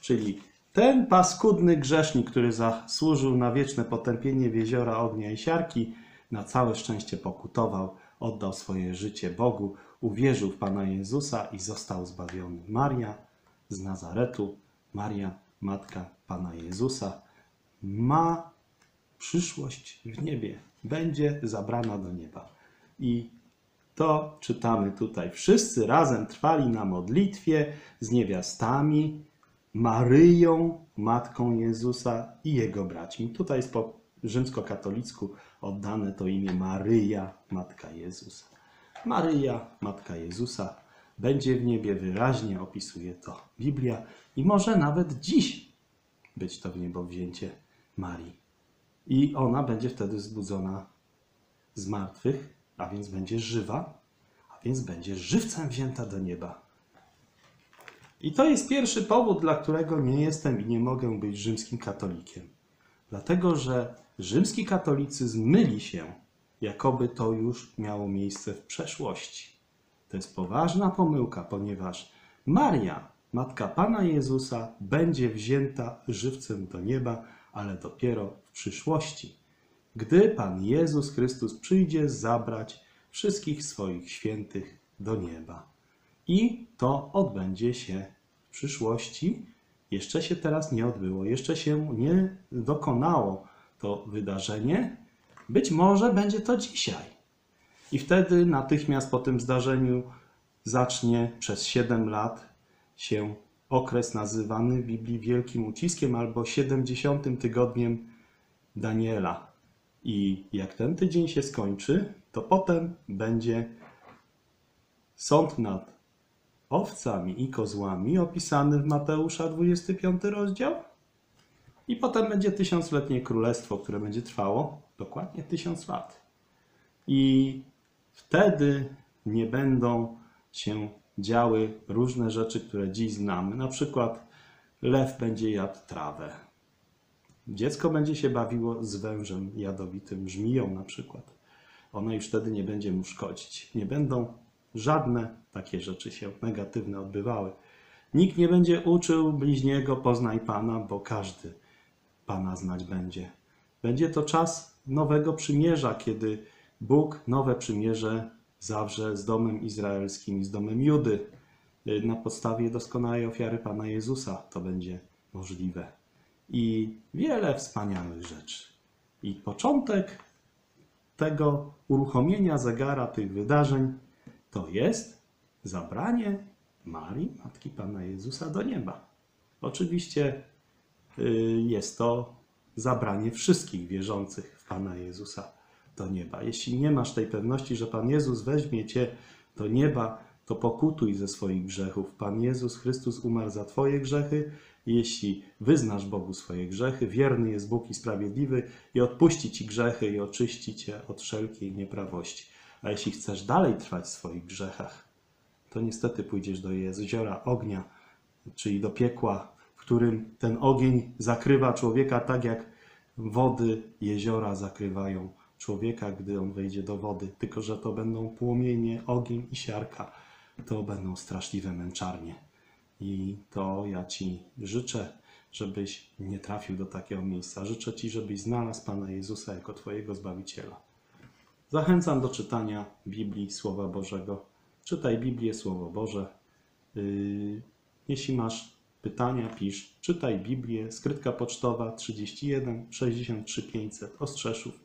Czyli ten paskudny grzesznik, który zasłużył na wieczne potępienie w jeziora ognia i siarki, na całe szczęście pokutował, oddał swoje życie Bogu, uwierzył w Pana Jezusa i został zbawiony. Maria z Nazaretu, Maria, matka Pana Jezusa, ma przyszłość w niebie, będzie zabrana do nieba. I to czytamy tutaj. Wszyscy razem trwali na modlitwie z niewiastami, Maryją, matką Jezusa i jego braćmi. Tutaj jest po rzymskokatolicku oddane to imię Maryja, matka Jezusa. Maryja, matka Jezusa, będzie w niebie, wyraźnie opisuje to Biblia i może nawet dziś być to w niebo wzięcie Marii. I ona będzie wtedy zbudzona z martwych, a więc będzie żywa, a więc będzie żywcem wzięta do nieba. I to jest pierwszy powód, dla którego nie jestem i nie mogę być rzymskim katolikiem. Dlatego, że rzymski katolicyzm myli się, jakoby to już miało miejsce w przeszłości. To jest poważna pomyłka, ponieważ Maria, matka Pana Jezusa, będzie wzięta żywcem do nieba, ale dopiero w przyszłości, gdy Pan Jezus Chrystus przyjdzie zabrać wszystkich swoich świętych do nieba. I to odbędzie się w przyszłości. Jeszcze się teraz nie odbyło, jeszcze się nie dokonało to wydarzenie. Być może będzie to dzisiaj. I wtedy natychmiast po tym zdarzeniu zacznie przez 7 lat się okres nazywany w Biblii Wielkim Uciskiem albo 70 tygodniem Daniela. I jak ten tydzień się skończy, to potem będzie sąd nad owcami i kozłami opisany w Mateusza 25 rozdział. I potem będzie tysiącletnie królestwo, które będzie trwało dokładnie tysiąc lat. I wtedy nie będą się działy różne rzeczy, które dziś znamy. Na przykład lew będzie jadł trawę. Dziecko będzie się bawiło z wężem jadowitym, żmiją na przykład. Ono już wtedy nie będzie mu szkodzić. Nie będą żadne takie rzeczy się negatywne odbywały. Nikt nie będzie uczył bliźniego poznaj Pana, bo każdy Pana znać będzie. Będzie to czas nowego przymierza, kiedy Bóg nowe przymierze zawrze z domem izraelskim i z domem Judy. Na podstawie doskonałej ofiary Pana Jezusa to będzie możliwe. I wiele wspaniałych rzeczy. I początek tego uruchomienia zegara tych wydarzeń to jest zabranie Marii, Matki Pana Jezusa, do nieba. Oczywiście y, jest to zabranie wszystkich wierzących w Pana Jezusa do nieba. Jeśli nie masz tej pewności, że Pan Jezus weźmie cię do nieba, to pokutuj ze swoich grzechów. Pan Jezus Chrystus umarł za Twoje grzechy. Jeśli wyznasz Bogu swoje grzechy, wierny jest Bóg i sprawiedliwy i odpuści Ci grzechy i oczyści Cię od wszelkiej nieprawości. A jeśli chcesz dalej trwać w swoich grzechach, to niestety pójdziesz do jeziora ognia, czyli do piekła, w którym ten ogień zakrywa człowieka tak jak wody jeziora zakrywają człowieka, gdy on wejdzie do wody. Tylko, że to będą płomienie, ogień i siarka. To będą straszliwe męczarnie. I to ja Ci życzę, żebyś nie trafił do takiego miejsca. Życzę Ci, żebyś znalazł Pana Jezusa jako Twojego Zbawiciela. Zachęcam do czytania Biblii, Słowa Bożego. Czytaj Biblię, Słowo Boże. Yy, jeśli masz pytania, pisz. Czytaj Biblię, skrytka pocztowa 31 63 500 Ostrzeszów.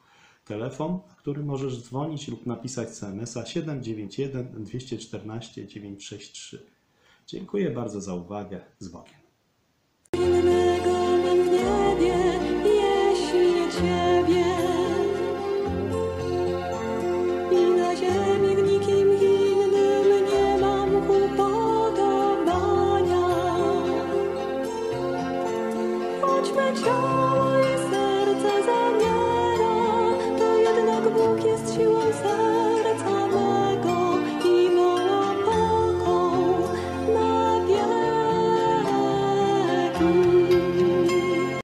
Telefon, na który możesz dzwonić lub napisać SMS-a 791 214 963. Dziękuję bardzo za uwagę. Z Bogiem.